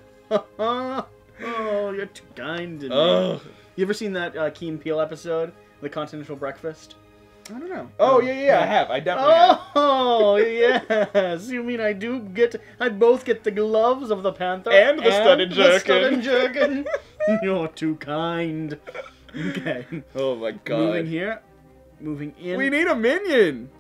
you're too kind to me. Ugh. You ever seen that uh, Key and Peele episode, The Continental Breakfast? I don't know. Oh, oh yeah, yeah, yeah, I have. I definitely Oh yes, you mean I do get? I both get the gloves of the panther And the studded the jerkin. studded jerkin. You're too kind. Okay. Oh my god. moving here, moving in. We need a minion.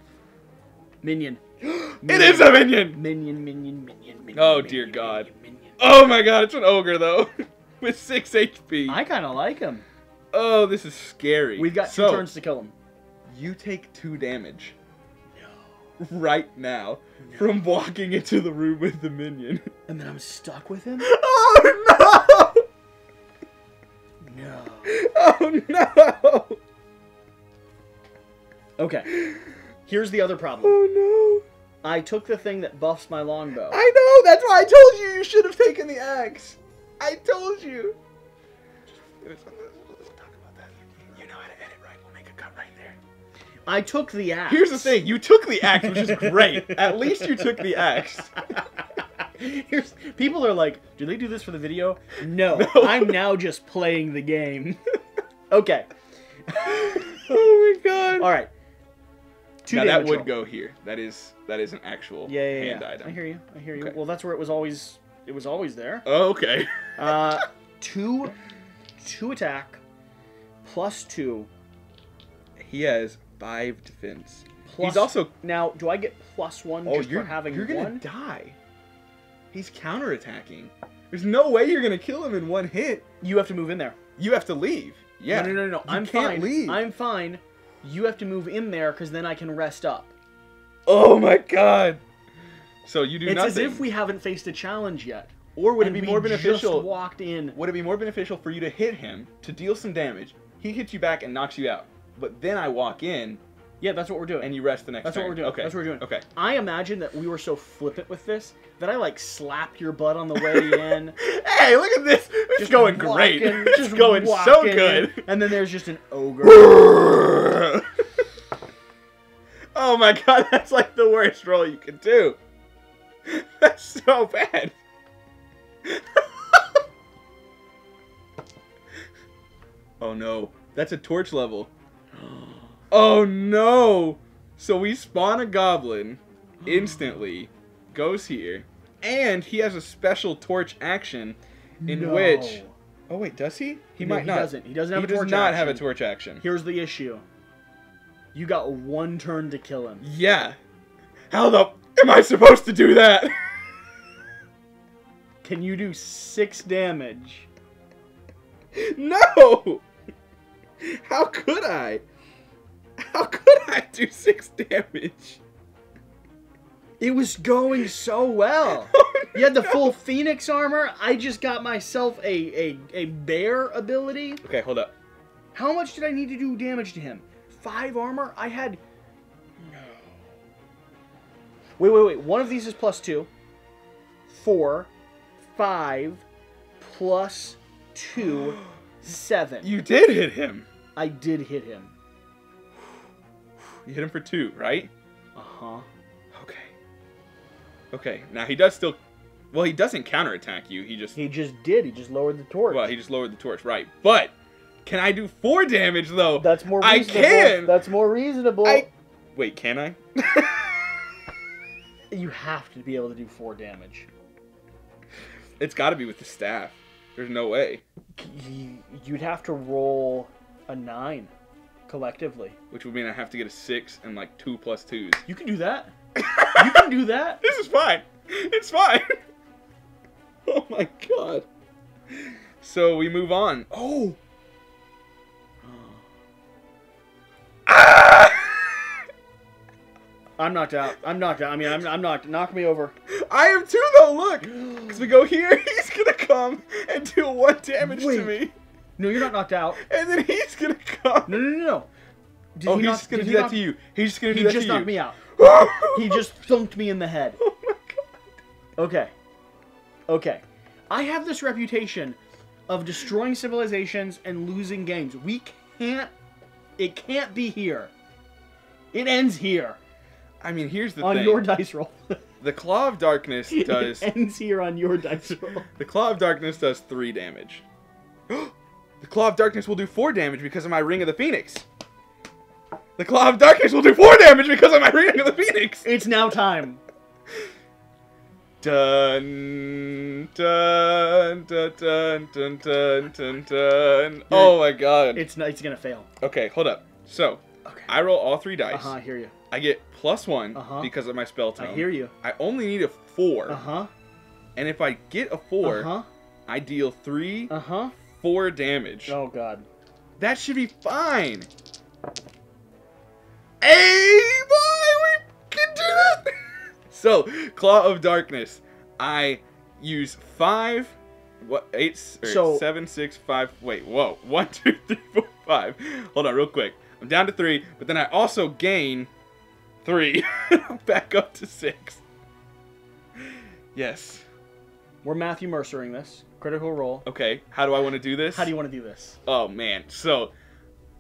minion. It is a minion. Minion, minion, minion, minion. Oh, minion, dear minion, God. Minion, minion. Oh my god, it's an ogre though, with six HP. I kind of like him. Oh, this is scary. We've got two so, turns to kill him. You take two damage No. right now from walking into the room with the minion. And then I'm stuck with him. Oh no! No. Oh no! Okay. Here's the other problem. Oh no. I took the thing that buffs my longbow. I know. That's why I told you you should have taken the axe. I told you. I took the axe. Here's the thing: you took the axe, which is great. At least you took the axe. Here's people are like, do they do this for the video? No, No. I'm now just playing the game. okay. oh my god! All right. Two now that would roll. go here. That is that is an actual Yeah, yeah, hand yeah. item. I hear you. I hear you. Okay. Well, that's where it was always. it was always there. Oh, okay. Uh, two, two attack, plus two. He has five defense. Plus, He's also. now. Do I get plus one Oh, just you're for having you're gonna one? die. He's counterattacking. There's no way you're gonna kill him in one hit. You have to move in there. You have to leave. Yeah. No, no, no, no. I'm can't fine. leave. I'm fine. You have to move in there because then I can rest up. Oh my god. So you do it's nothing. as if we haven't faced a challenge yet. or would it be more beneficial? Just walked in. Would it be more beneficial for you to hit him to deal some damage? He hits you back and knocks you out. But then I walk in Yeah, that's what we're doing. and you rest the next That's what we're doing. Okay. That's what we're doing. Okay. I imagine that we were so flippant with this that I like slapped your butt on the way in. hey, look at this. It's just going great. walking- It's just going so walking in, good. And then there's just an ogre. oh my god, that's like the worst roll you could do. That's so bad. oh no, that's a torch level. Oh no! So we spawn a goblin instantly, goes here, and he has a special torch action in No. which. Oh wait, does he? He No, might he not. doesn't. He doesn't have he a does torch not have a torch action. Here's the issue. You got one turn to kill him. Yeah. How the am I supposed to do that? Can you do six damage? no. How could I? How could I do six damage? It was going so well. Oh, You had the full phoenix armor. I just got myself a, a, a bear ability. Okay, hold up. How much did I need to do damage to him? Five armor? I had. No. Wait, wait, wait. One of these is plus two. Four. Five. Plus two. Seven. You did hit him. I did hit him. You hit him for two, right? Uh huh. Okay. Okay. Now he does still. Well, he doesn't counterattack you. He just. He just did. He just lowered the torch. Well, he just lowered the torch, right? But can I do four damage though? That's more I can. That's more reasonable. I. Wait, can I? You have to be able to do four damage. it's got to be with the staff. There's no way. You'd have to roll a nine collectively. Which would mean I have to get a six and like two plus twos. You can do that. You can do that. This is fine. It's fine. oh my god. So we move on. Oh. I'm knocked out. I'm knocked out. I mean, I'm, I'm knocked. Knock me over. I am too though. Look, because we go here, he's gonna come and do one damage to me, No, you're not knocked out. and then he's gonna come. No, no, no, no. Did oh, he he's knock- just gonna do that knock- to you. He's just gonna do that too. He just knocked me out. oh He just thunked me in the head. Oh my god. Okay. Okay. I have this reputation of destroying civilizations and losing games. We can't. It can't be here. It ends here I mean, here's the on thing. your dice roll. The Claw of Darkness does. it ends here on your dice roll. the Claw of Darkness does three damage. the Claw of Darkness will do four damage because of my Ring of the Phoenix. The Claw of Darkness will do four damage because of my Ring of the Phoenix. It's now time. Dun dun dun dun dun dun dun dun. Oh my god. It's not, it's gonna fail. Okay, hold up. So Okay. I roll all three dice. Uh huh. I hear you. I get plus one Uh-huh. because of my spell tome. I hear you. I only need a four, Uh huh. and if I get a four, Uh huh. I deal three, Uh huh. Four damage. Oh god. That should be fine. Hey, boy, we can do it. so, Claw of Darkness. I use five. What eight? So- seven, six, five. Wait, whoa. One, two, three, four, five. Hold on, real quick. I'm down to three, but then I also gain three. Back up to six. Yes. We're Matthew Mercering this. Critical Role. Okay. How do I want to do this? How do you want to do this? Oh man, so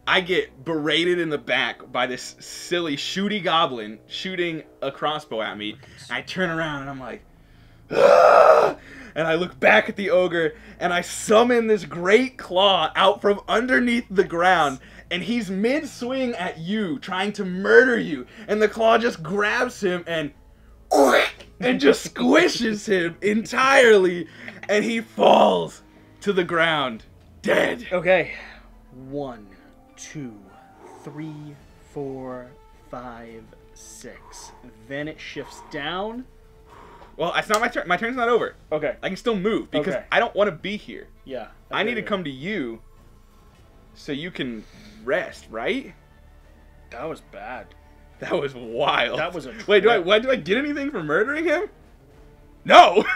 I get berated in the back by this silly shooty goblin shooting a crossbow at me. I turn around and I'm like, "Ah!" and I look back at the ogre and I summon this great claw out from underneath the ground. And he's mid swing at you, trying to murder you. And the claw just grabs him and and just squishes him entirely, and he falls to the ground, dead. Okay. One, two, three, four, five, six. Then it shifts down. Well, it's not my turn. My turn's not over. Okay. I can still move because Okay. I don't want to be here. Yeah. I need to come to you so you can rest, right? That was bad. That was wild. That was a Wait, do I trip. do I get anything for murdering him? No.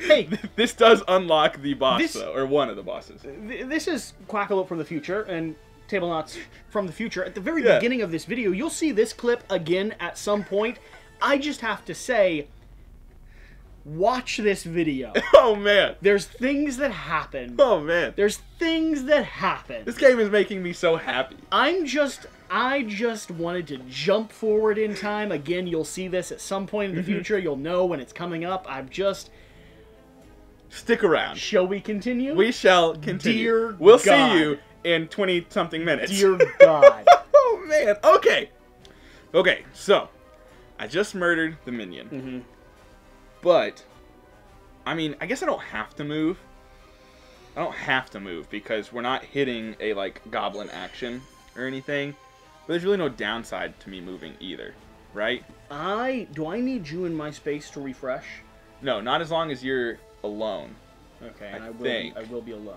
Hey. this does unlock the boss This- though, or one of the bosses. Th- This is Quackalope from the future and Table Knots from the future. At the very Yeah. beginning of this video, you'll see this clip again at some point. I just have to say, watch this video. Oh man. There's things that happen. Oh man. There's things that happen. This game is making me so happy. I'm just I just wanted to jump forward in time. Again, you'll see this at some point in the future. You'll know when it's coming up. I'm just Stick around. shall we continue? We shall continue. Dear we'll God. see you in 20 something minutes. Dear God. oh man. Okay. Okay, so I just murdered the minion. Mhm. But I mean, I guess I don't have to move. I don't have to move because we're not hitting a like goblin action or anything. But there's really no downside to me moving either, right? I do I need you in my space to refresh? No, not as long as you're alone. Okay, and I I, will think. I will be alone.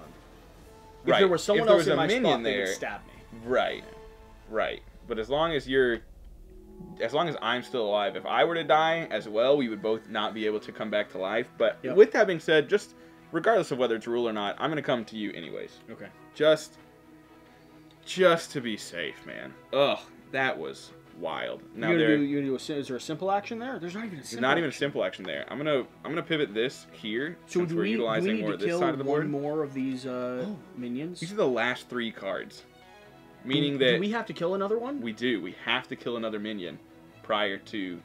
If Right. there was someone there else was in a my spot, they would stab me. Right. Right. But as long as you're as long as I'm still alive, if I were to die as well, we would both not be able to come back to life. But Yep. with that being said, just regardless of whether it's rule or not, I'm gonna come to you anyways. Okay. Just just to be safe, man. Ugh, that was wild. Now you do, you do a, is there a simple action there? There's not even a there's simple not even a action. simple action there. I'm gonna I'm gonna pivot this here So since do we're we, do we utilizing need more to this kill side of the board. one more of these uh, minions? These are the last three cards. Meaning do, that do we have to kill another one? We do. We have to kill another minion prior to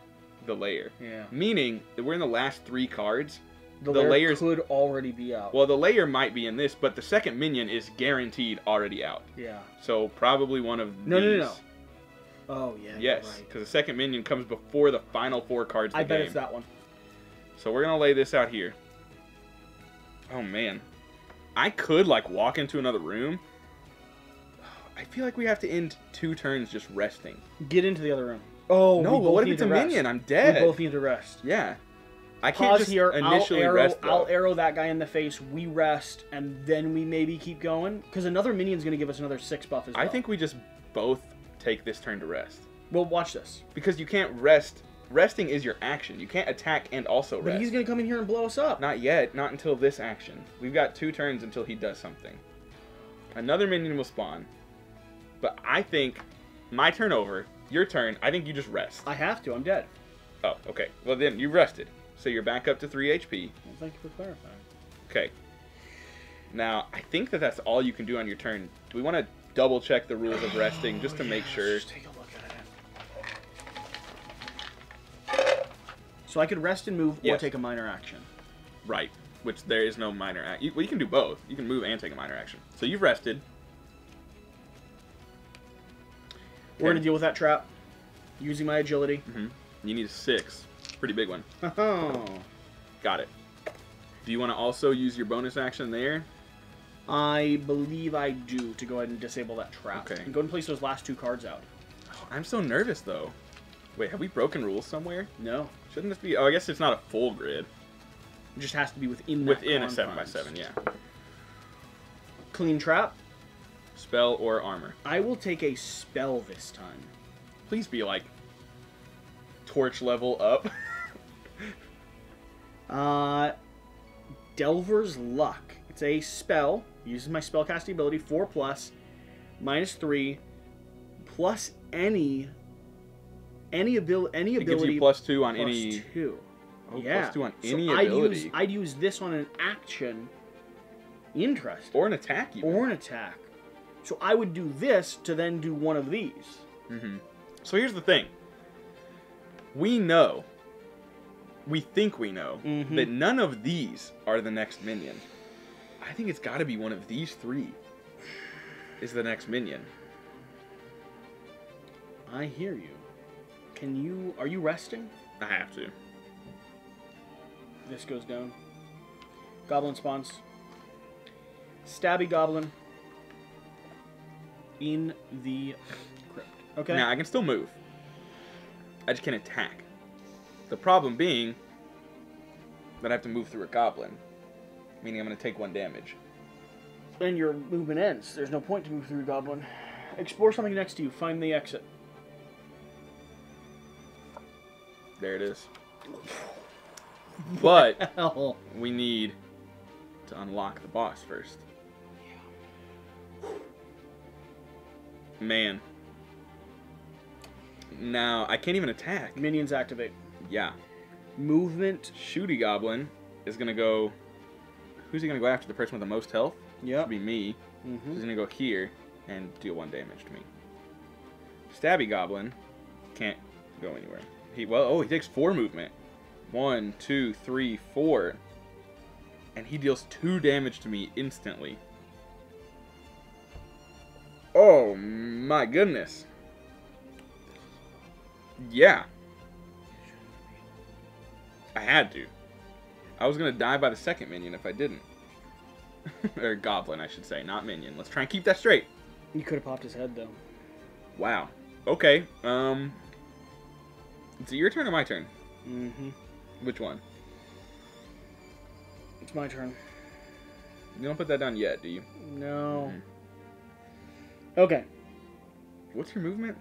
the lair. yeah. Meaning that we're in the last three cards. The, the lair layers- could already be out. Well, the lair might be in this, but the second minion is guaranteed already out. yeah. So probably one of No, no, these. no, no. Oh yeah. Yes, right. because the second minion comes before the final four cards of I bet game. it's that one. So we're gonna lay this out here. Oh man, I could like walk into another room. I feel like we have to end two turns just resting. Get into the other room. Oh no, we but both what if it's a rest. minion? I'm dead. We both need to rest. Yeah. I can't Pause just here. initially I'll arrow, rest though. I'll arrow that guy in the face. We rest, and then we maybe keep going. Because another minion's gonna give us another six buff as well. I think we just both take this turn to rest. Well, watch this. Because you can't rest. Resting is your action. You can't attack and also But he's gonna come in here and blow us up. Not yet. Not until this action. We've got two turns until he does something. Another minion will spawn. But I think my turn over. Your turn. I think you just rest. I have to. I'm dead. Oh, okay. Well then you rested. So you're back up to three HP. Well, thank you for clarifying. Okay. Now I think that that's all you can do on your turn. Do we want to double check the rules of resting just to make sure? Just take a look at it. So I could rest and move, or take a minor action. Right. Which there is no minor act. You, well, you can do both. You can move and take a minor action. So you've rested. We're gonna deal with that trap using my agility. hmm You need a six. Pretty big one. Oh. Got it. Do you want to also use your bonus action there? I believe I do to go ahead and disable that trap. Okay. And go and place those last two cards out. Oh, I'm so nervous though. Wait, have we broken rules somewhere? No. Shouldn't this be? Oh, I guess it's not a full grid. It just has to be within Within a seven by confines. seven, yeah. Clean trap. Spell or armor. I will take a spell this time. Please be like torch level up. Uh, Delver's Luck. It's a spell. Uses my spellcasting ability, 4 plus, minus 3, plus any any abil- any it gives ability you plus two on plus any. 2. Oh, yeah. plus two on So any I'd ability Use, I'd use this on an action. Interest. or an attack. Even. Or an attack. So I would do this to then do one of these. hmm So here's the thing. We know, we think we know, Mhm. that none of these are the next minion. I think it's got to be one of these three. Is the next minion? I hear you. Can you. Are you resting? I have to. this goes down. Goblin spawns. Stabby goblin in the crypt. Okay. Now I can still move. I just can't attack. The problem being that I have to move through a goblin, meaning I'm going to take one damage. and your movement ends. There's no point to move through a goblin. Explore something next to you. Find the exit. There it is. But Hell. we need to unlock the boss first. Man. Now, I can't even attack. Minions activate. Yeah. Movement. Shooty Goblin is going to go. Who's he going to go after? The person with the most health? Yeah. Be me. Mm-hmm. He's going to go here and deal one damage to me. Stabby Goblin can't go anywhere. He Well, oh, he takes four movement. One, two, three, four. And he deals two damage to me instantly. Oh my goodness. Yeah. I had to. I was gonna die by the second minion if I didn't. or goblin, I should say, not minion. Let's try and keep that straight. You could have popped his head though. Wow. Okay. Um. Is it your turn or my turn? Mm-hmm. Which one? It's my turn. You don't put that down yet, do you? No. Mhm. Okay. What's your movement?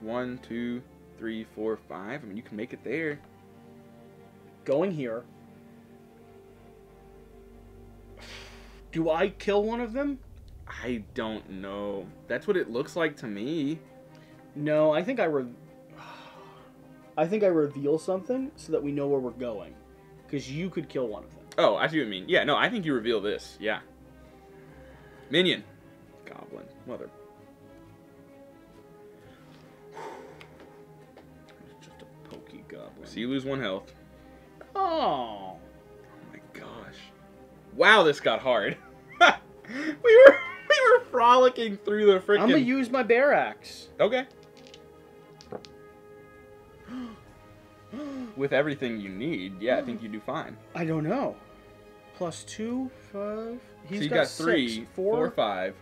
One, two, three, four, five. I mean, you can make it there. Going here. Do I kill one of them? I don't know. That's what it looks like to me. No, I think I re- I think I reveal something so that we know where we're going. Because you could kill one of them. Oh, I see what you mean. Yeah, no, I think you reveal this. Yeah. Minion. Goblin. Mother. So you lose one health. Oh. Oh my gosh. Wow, this got hard. we were we were frolicking through the freaking. I'm gonna use my bear axe. Okay. With everything you need, yeah, I think you do fine. I don't know. Plus two, five. He's so you got, got, six, three, four. four, five.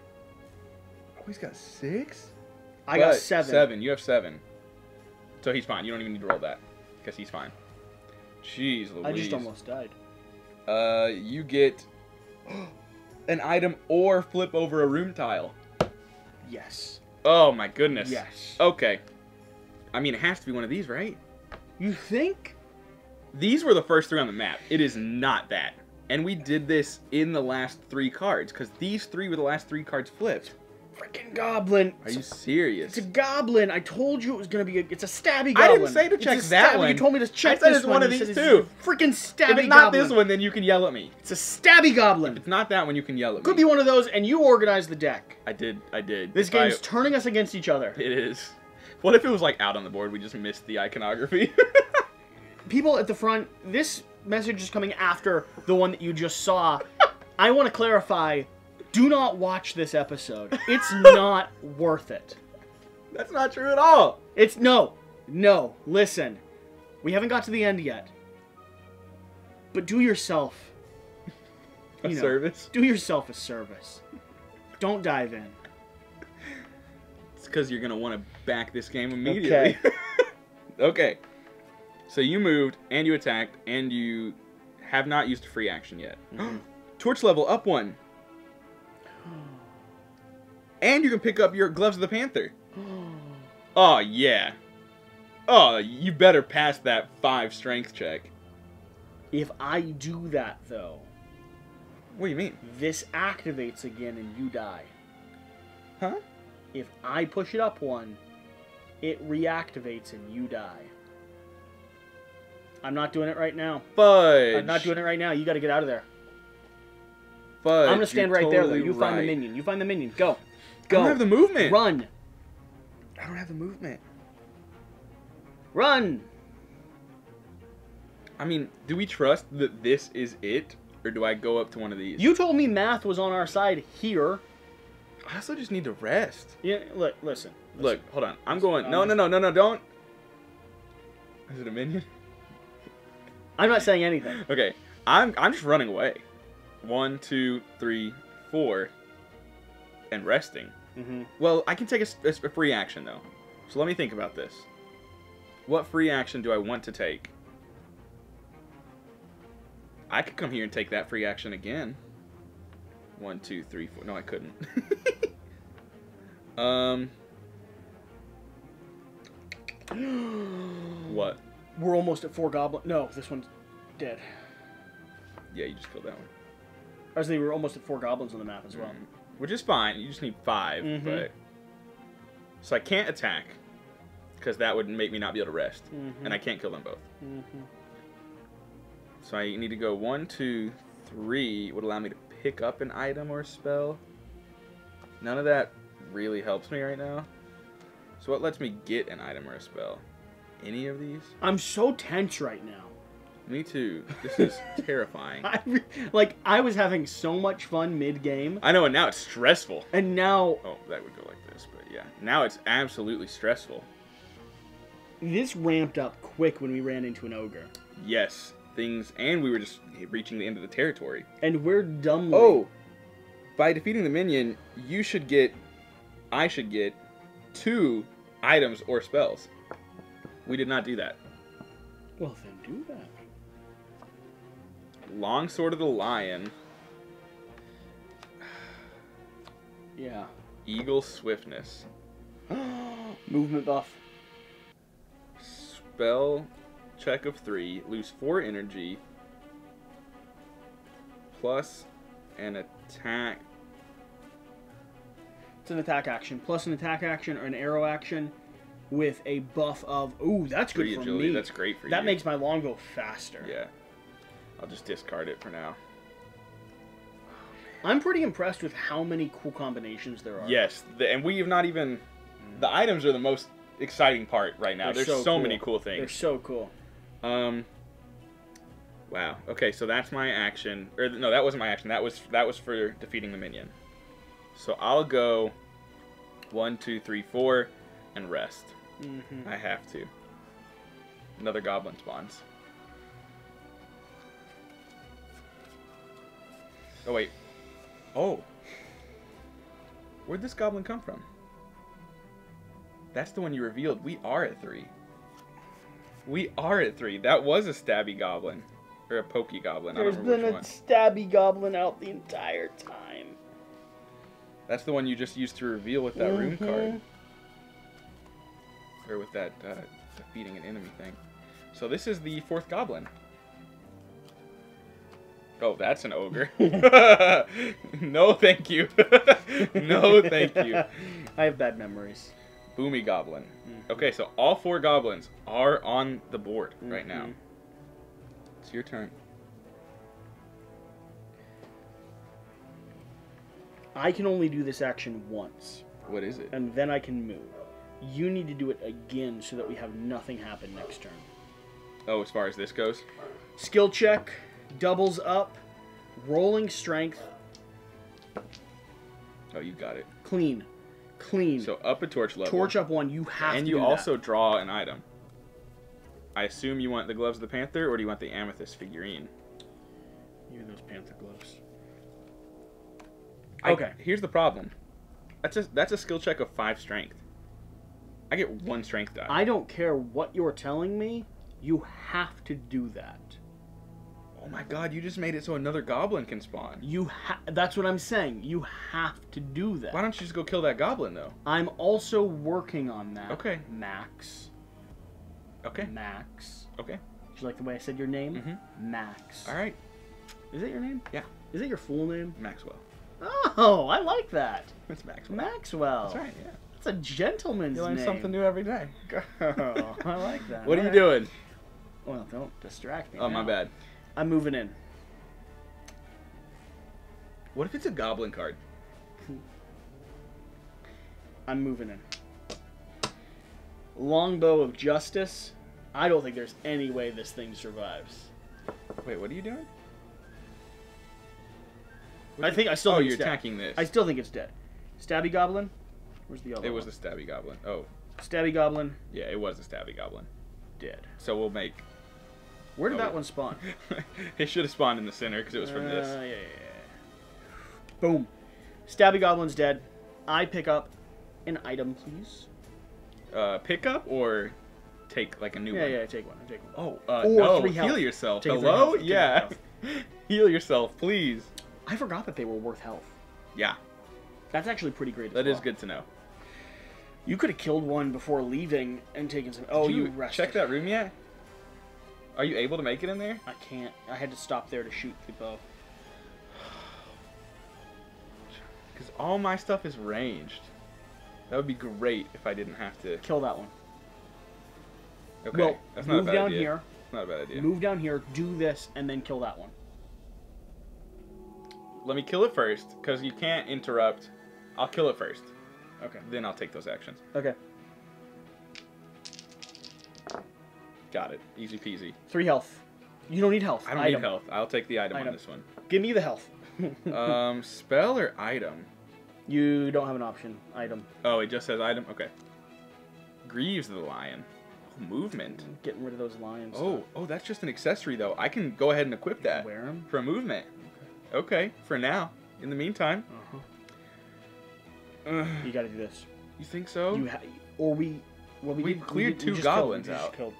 Oh, he's got six. I got seven. Seven. You have seven. So he's fine. You don't even need to roll that because he's fine. Jeez, Louise. I just almost died. Uh, you get an item or flip over a room tile. Yes. Oh my goodness. Yes. Okay. I mean, it has to be one of these, right? You think? These were the first three on the map. It is not that. And we did this in the last three cards, because these three were the last three cards flipped. Freaking goblin. Are you serious? It's a goblin. I told you it was gonna be a. It's a stabby goblin. I didn't say to check that stabby- one. You told me to check said this it's one of these said two. Freaking stabby if it's not goblin. this one, then you can yell at me. It's a stabby goblin. If it's not that one, you can yell at Could me. Could be one of those, and you organize the deck. I did. I did. This If I- game's turning us against each other. It is. What if it was like out on the board? We just missed the iconography. People at the front, this message is coming after the one that you just saw. I want to clarify do not watch this episode. It's not worth it. That's not true at all. It's no, no, listen. We haven't got to the end yet. But do yourself, A You know. service. do yourself a service. Don't dive in. It's because you're gonna want to back this game immediately. Okay. okay. So you moved and you attacked and you have not used a free action yet. Mhm. Torch level up one. And you can pick up your gloves of the panther. Oh yeah. Oh, you better pass that five strength check. If I do that though, What do you mean? this activates again and you die. Huh? If I push it up one, it reactivates and you die. I'm not doing it right now. Fudge. I'm not doing it right now. You got to get out of there. Fudge. I'm gonna stand right there though. totally You find the minion. You find the minion. Go. I don't have the movement. Run. I don't have the movement. Run. I mean, do we trust that this is it, or do I go up to one of these? You told me math was on our side here. I also just need to rest. Yeah. Look. Listen. Look, hold on. I'm going. No, no, no, no, no, don't. Is it a minion? I'm not saying anything. Okay, I'm I'm just running away. One, two, three, four, and resting. Hmm Well, I can take a free action though. So let me think about this. What free action do I want to take? I could come here and take that free action again. One, two, three, four. No, I couldn't. um. What? We're almost at four goblin. No, this one's dead. Yeah, you just killed that one. I was thinking we were almost at four goblins on the map as well. Mm, Which is fine. You just need 5 Mhm. but so I can't attack because that would make me not be able to rest, Mhm. and I can't kill them both. Mhm. So I need to go one, two, three. Would allow me to pick up an item or spell. None of that really helps me right now. So what lets me get an item or a spell? Any of these? I'm so tense right now. Me too. This is terrifying. I, like I was having so much fun mid game, I know, and now it's stressful. and now Oh, that would go like this, but yeah. Now it's absolutely stressful. this ramped up quick when we ran into an ogre, Yes, things, and we were just reaching the end of the territory. and we're dumbly. Oh, by defeating the minion, you should get, I should get, two items or spells. We did not do that. well then do that. Longsword of the Lion, Yeah. Eagle Swiftness, Movement buff. spell check of three, lose four energy, plus an attack. It's an attack action plus an attack action or an arrow action with a buff of. Ooh, that's good for agility. me. That's great for that you. That makes my longbow faster. Yeah. I'll just discard it for now. I'm pretty impressed with how many cool combinations there are. Yes, the, and we have not even. The items are the most exciting part right now. They're There's so so, cool. many cool things. They're so cool. Um. Wow. Okay, so that's my action. Or no, that wasn't my action. That was that was for defeating the minion. So I'll go one, two, three, four, and rest. hmm I have to. Another goblin spawns. Oh wait. Oh. Where'd this goblin come from? That's the one you revealed. We are at three. We are at three. That was a stabby goblin. Or a pokey goblin. I There's don't been a one. stabby goblin out the entire time. That's the one you just used to reveal with that rune card. Mhm. Or with that uh, defeating an enemy thing. So this is the fourth goblin. Oh, that's an ogre. no, thank you. no, thank you. I have bad memories. Boomy goblin. Mhm. Okay, so all four goblins are on the board right now. Mhm. It's your turn. I can only do this action once, What is it? and then I can move. You need to do it again so that we have nothing happen next turn. Oh, as far as this goes? Skill check, doubles up, rolling strength, Oh, you got it. clean, clean. So up a torch level. Torch up one. You have and to And you also that. draw an item. I assume you want the gloves of the panther, or do you want the amethyst figurine? Even those panther gloves. I- Okay. here's the problem. That's a that's a skill check of five strength. I get one strength die. I don't care what you're telling me. You have to do that. Oh my god! You just made it so another goblin can spawn. You ha- That's what I'm saying. You have to do that. Why don't you just go kill that goblin though? I'm also working on that. Okay. Max. Okay. Max. Okay. Did you like the way I said your name? Mhm. Max. All right. Is it your name? Yeah. Is it your full name? Maxwell. Oh, I like that. It's Maxwell. Maxwell. That's right. Yeah. That's a gentleman's You learn name. something new every day. Girl, I like that. What are you Alright. doing? Well, don't distract me. Oh my bad. I'm moving in. What if it's a goblin card? I'm moving in. Longbow of Justice. I don't think there's any way this thing survives. Wait, what are you doing? I think I still Oh, think you're it's dead. attacking this. I still think it's dead. Stabby Goblin. Where's the other It was one? the stabby goblin. Oh, Stabby Goblin yeah, it was a stabby goblin. dead. So we'll make Where did Oh. that one spawn? it should have spawned in the center because it was from Uh, this. yeah, yeah, yeah. Boom. Stabby Goblin's dead. I pick up an item, please. Uh, pick up or take like a new Yeah, one? yeah, yeah, take one. Take one. Oh, uh, Or no. three health. Heal yourself. Take Hello? health, Yeah. Heal yourself, please. I forgot that they were worth health. Yeah, That's actually pretty great. that is well. good to know. You could have killed one before leaving and taken some. Oh, Did you, you check that room yet? Are you able to make it in there? I can't. I had to stop there to shoot the bow. Because all my stuff is ranged. That would be great if I didn't have to. Kill that one. Okay, well, that's not a move bad down idea. here. Not a bad idea. Move down here. Do this, and then kill that one. Let me kill it first, because you can't interrupt. I'll kill it first. Okay. Then I'll take those actions. Okay. Got it. Easy peasy. Three health. You don't need health. I don't item. need health. I'll take the item, Item. on this one. Give me the health. um, spell or item? you don't have an option. Item. Oh, it just says item. Okay. Greaves the lion. Oh, movement. Getting rid of those lions. Oh, oh, that's just an accessory though. I can go ahead and equip that Wear them. for movement. Okay, for now. In the meantime, Uh-huh. Ugh, You got to do this. you think so? You ha- or we. Well, we, We did- cleared did- two just goblins killed, we out.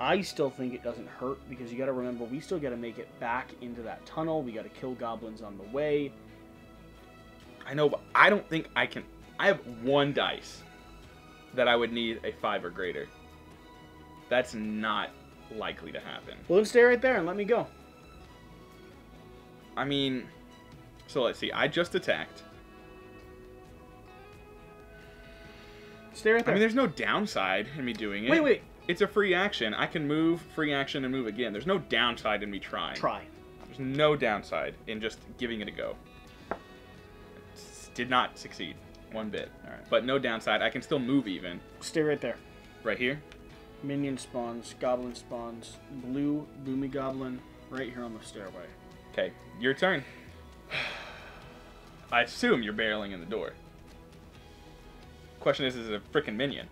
I still think it doesn't hurt because you got to remember we still got to make it back into that tunnel. We got to kill goblins on the way. I know, but I don't think I can. I have one dice that I would need a five or greater. That's not likely to happen. Well, then stay right there and let me go. I mean, so let's see. I just attacked. Stay right there. I mean, there's no downside in me doing it. wait, wait. It's a free action. I can move, free action, and move again. There's no downside in me trying. Try. There's no downside in just giving it a go. Did not succeed one bit. All right. But no downside. I can still move even. Stay right there. Right here. Minion spawns. Goblin spawns. Blue boomy goblin right here on the stairway. Okay, your turn. I assume you're barreling in the door. Question is, is it a freaking minion?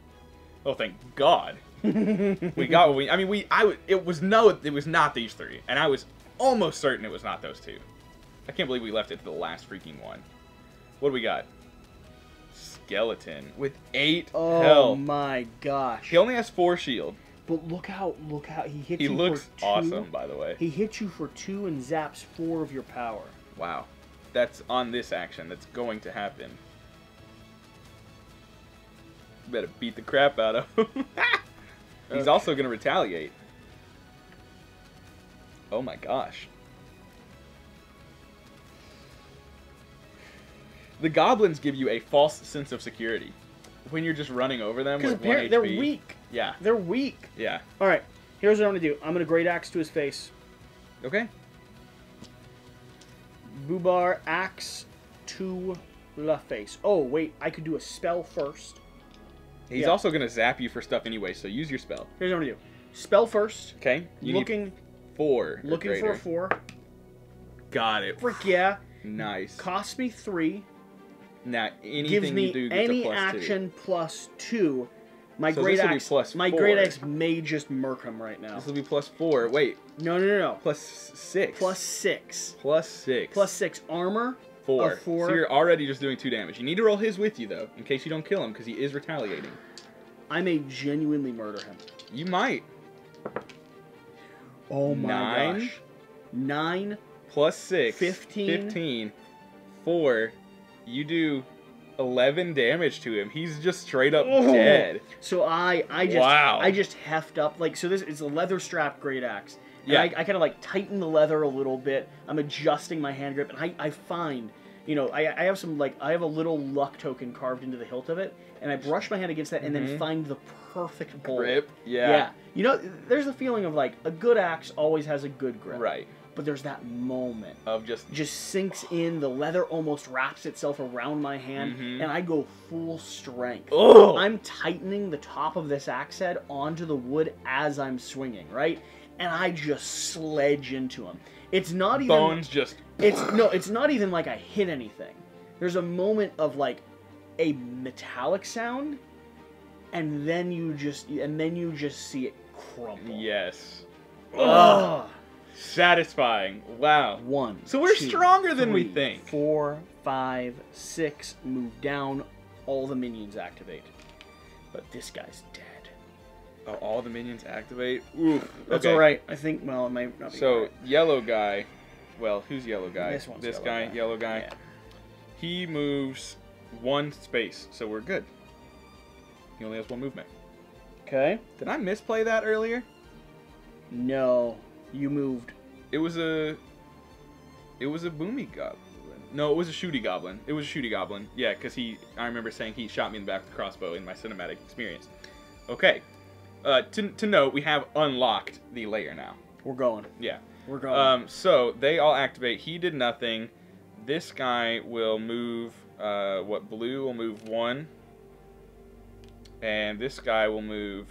Oh, thank God. We got what we. I mean, we. I. It was no. It was not these three, and I was almost certain it was not those two. I can't believe we left it to the last freaking one. What do we got? Skeleton with eight Oh health. my gosh. He only has four shield. But look how look how he hits He you looks for two. awesome, by the way. He hits you for two and zaps four of your power. Wow. That's on this action. That's going to happen. Better beat the crap out of him. He's Okay. also going to retaliate. Oh my gosh. The goblins give you a false sense of security when you're just running over them with one HP. they're weak. Yeah, They're weak. yeah. All right. Here's what I'm gonna do. I'm gonna great axe to his face. Okay. Bubar axe to the face. Oh wait, I could do a spell first. He's Yeah. also going to zap you for stuff anyway, so use your spell. Here's what I'm gonna do. Spell first. Okay? You looking four. looking for greater. a four. Got it. Frick yeah. Nice. Cost me three. Now anything gives me you do gets any a plus action plus two. My So great this will be axe. plus my four. great axe may just murk him right now. This will be plus four. Wait, No, no, no, no. plus six. Plus six. plus six. Plus six armor. Four. a four. So you're already just doing two damage. You need to roll his with you though, in case you don't kill him, because he is retaliating. I may genuinely murder him. You might. Oh my Nine? gosh. Nine. Plus six. 15. Fifteen. Four. You do eleven damage to him. He's just straight up Oh. dead. So I, I just, Wow. I just heft up like so. This is a leather strap great axe. And Yeah. I, I kind of like tighten the leather a little bit. I'm adjusting my hand grip, and I, I find, you know, I, I have some like I have a little luck token carved into the hilt of it, and I brush my hand against that, and then Mhm. find the perfect bowl. Grip. Yeah. Yeah. You know, there's a feeling of like a good axe always has a good grip. Right. But there's that moment Of just just sinks in. The leather almost wraps itself around my hand, Mhm. and I go full strength. Oh. I'm tightening the top of this axe head onto the wood as I'm swinging, right? And I just sledge into him. It's not even. bones just It's no. It's not even like I hit anything. There's a moment of like a metallic sound, and then you just and then you just see it crumble. Yes. Ugh. Satisfying. Wow. One. So we're two, stronger than we think. Four, five, six. Move down. All the minions activate. But this guy's dead. Oh, all the minions activate. Oof. That's okay. all right. I think. Well, it might not be. So right. yellow guy. Well, who's yellow guy? This one's yellow guy, guy. yellow guy. Yeah. He moves one space, so we're good. He only has one movement. Okay. Did I misplay that earlier? No, you moved. It was a. It was a boomy goblin. No, it was a shooty goblin. It was a shooty goblin. Yeah, because he. I remember saying he shot me in the back with the crossbow in my cinematic experience. Okay. Uh, to, to note, we have unlocked the lair now. We're going. Yeah. We're going. Um, so they all activate. He did nothing. This guy will move. Uh, what blue will move one, and this guy will move.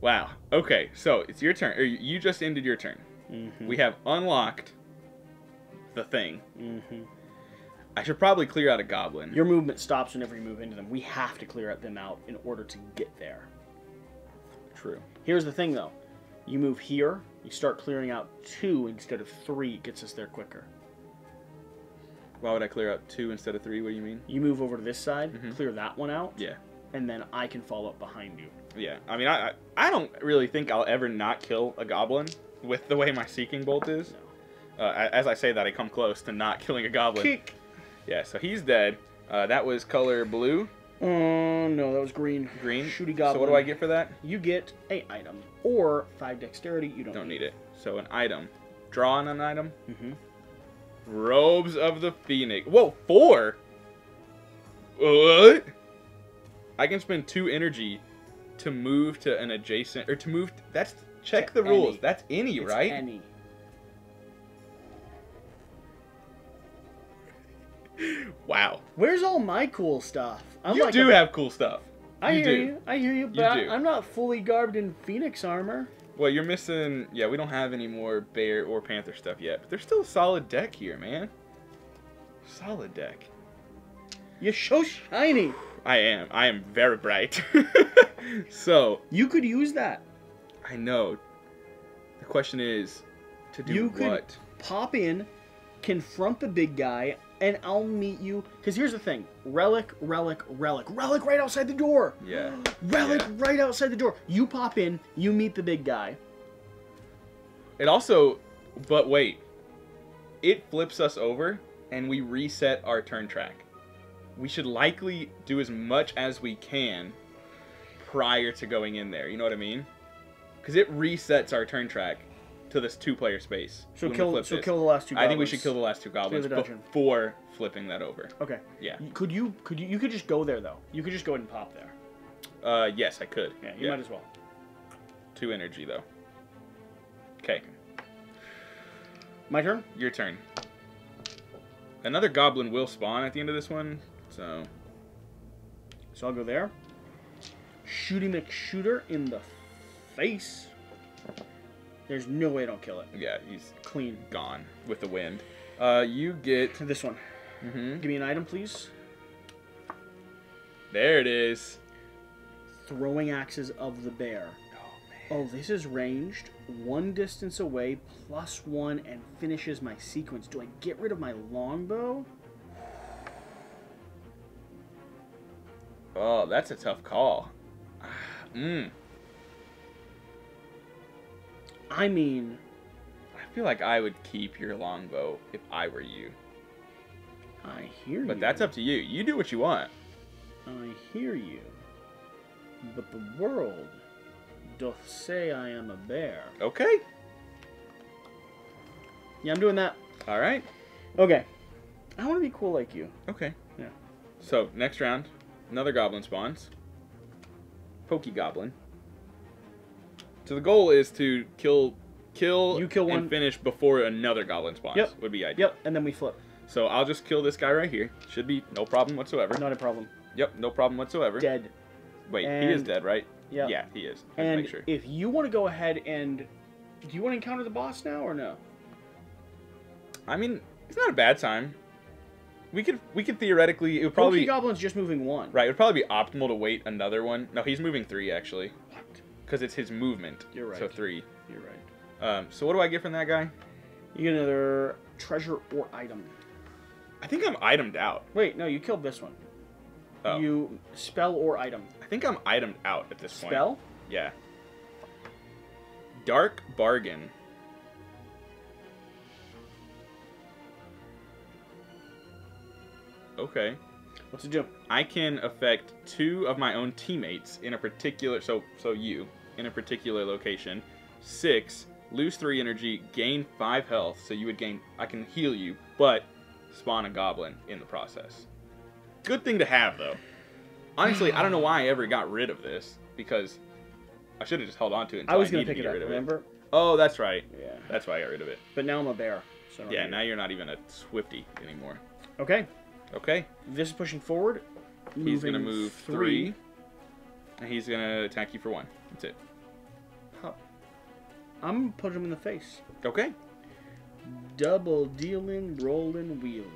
Wow. Okay. So it's your turn. Or you just ended your turn. mm-hmm. We have unlocked the thing. mm-hmm. I should probably clear out a goblin. Your movement stops whenever you move into them. We have to clear them out in order to get there. True. Here's the thing, though. You move here, you start clearing out two instead of three. It gets us there quicker. Why would I clear out two instead of three? What do you mean? You move over to this side, Mhm. clear that one out, Yeah. and then I can follow up behind you. Yeah. I mean, I I I don't really think I'll ever not kill a goblin with the way my seeking bolt is. No. Uh, as I say that, I come close to not killing a goblin. Kick. Yeah, so he's dead. Uh, that was color blue, Oh no, that was green. green. Shooty goblin. So what do I get for that? You get a item or five dexterity. You don't, Don't need it. So an item. Draw on an item. Mm-hmm. Robes of the Phoenix. Whoa, four. What? I can spend two energy to move to an adjacent or to move. That's check To the rules. any. That's any, It's right? Any. Wow. Where's all my cool stuff? I'm you like do a- have cool stuff. I you hear do. you. I hear you, but You I, I'm not fully garbed in phoenix armor. Well, you're missing. Yeah, we don't have any more bear or panther stuff yet, but there's still a solid deck here, man. Solid deck. You're so shiny. I am. I am very bright. so You could use that. I know. The question is, to do You could- what? Pop in, confront the big guy, and I'll meet you. Because here's the thing: relic, relic, relic, relic, right outside the door. Yeah. Relic, Yeah. right outside the door. You pop in, you meet the big guy. It also, but wait, it flips us over and we reset our turn track. We should likely do as much as we can prior to going in there. You know what I mean? Because it resets our turn track to this two-player space. So kill, so kill the last two. Goblins. I think we should kill the last two goblins the before flipping that over. Okay. Yeah. Could you? Could you? You could just go there though. You could just go ahead and pop there. Uh, yes, I could. Yeah. You might as well. Two energy though. Okay, My turn. your turn. Another goblin will spawn at the end of this one, so So I'll go there. Shooty McShooter in the face. There's no way I don't kill it. yeah, he's Clean. gone with the wind. Uh, you get. This one. hmm Give me an item, please. There it is. Throwing axes of the bear. Oh, this is ranged, one distance away, plus one, and finishes my sequence. Do I get rid of my longbow? Oh, that's a tough call. Mm. I mean, I feel like I would keep your longbow if I were you, I hear you. but that's up to you. You do what you want. I hear you. But the world doth say I am a bear. Okay. Yeah, I'm doing that. All right. Okay. I want to be cool like you. Okay. Yeah. So next round, another goblin spawns. Pokey goblin. So the goal is to kill, kill, You kill one- and finish before another goblin spawns. Yep. Would be ideal. Yep, and then we flip. So I'll just kill this guy right here. Should be no problem whatsoever. Not a problem. Yep, no problem whatsoever. Dead. Wait, he is dead, right? Yeah. Yeah, he is. And make sure. if you want to go ahead and. Do you want to encounter the boss now or no? I mean, it's not a bad time. We could we could theoretically it would Probably Goblin's just moving one. right. It would probably be optimal to wait another one. No, he's moving three actually? Because it's his movement. You're right. So three. You're right. Um, so what do I get from that guy? You get another treasure or item. I think I'm itemed out. Wait, no, you killed this one. Oh. You spell or item. I think I'm itemed out at this point. Spell? Yeah. Dark Bargain. Okay. What's it do? I can affect two of my own teammates in a particular so so you in a particular location. Six, lose three energy, gain five health, so you would gain I can heal you, but spawn a goblin in the process. Good thing to have though. Honestly, I don't know why I ever got rid of this, because I should have just held on to it until I was I gonna needed pick to it up, rid of remember? it. Oh, that's right. Yeah. That's why I got rid of it. But now I'm a bear. So Yeah, now you're not even a Swifty anymore. Okay. Okay. This is pushing forward. He's gonna moving move three. And he's gonna attack you for one. That's it. I'm gonna put him in the face. Okay. Double dealing, rolling, wheeling.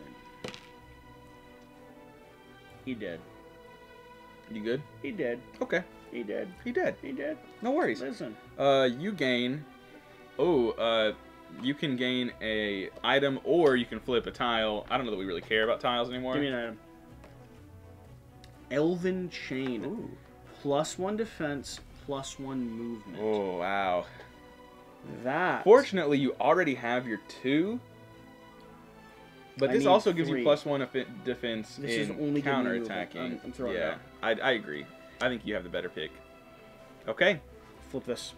He did. You good? He did. Okay. He did. He did. He did. No worries. Listen. Uh, you gain. Oh, uh, you can gain a item, or you can flip a tile. I don't know that we really care about tiles anymore. Give me an item. Elven Chain. Ooh. Plus one defense, plus one movement. Oh wow. That. Fortunately, you already have your two. But I this also gives you plus one defense This in is only giving me counter movement. I'm- it yeah, I, I agree. I think you have the better pick. Okay. Flip this.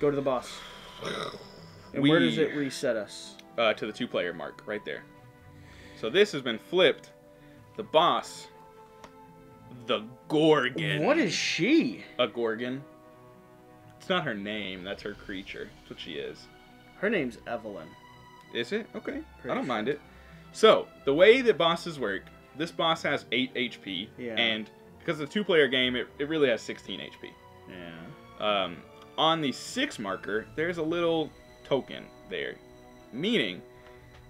Go to the boss. And We- where does it reset us? uh, to the two player mark right there. So this has been flipped. The boss, the Gorgon. What is she? a Gorgon? It's not her name. That's her creature. That's what she is. Her name's Evelyn. Is it? Okay. I don't mind it. So the way that bosses work, this boss has eight HP, Yeah. and because it's a two player game, it, it really has 16 HP. Yeah. Um, on the six marker, there's a little token there, meaning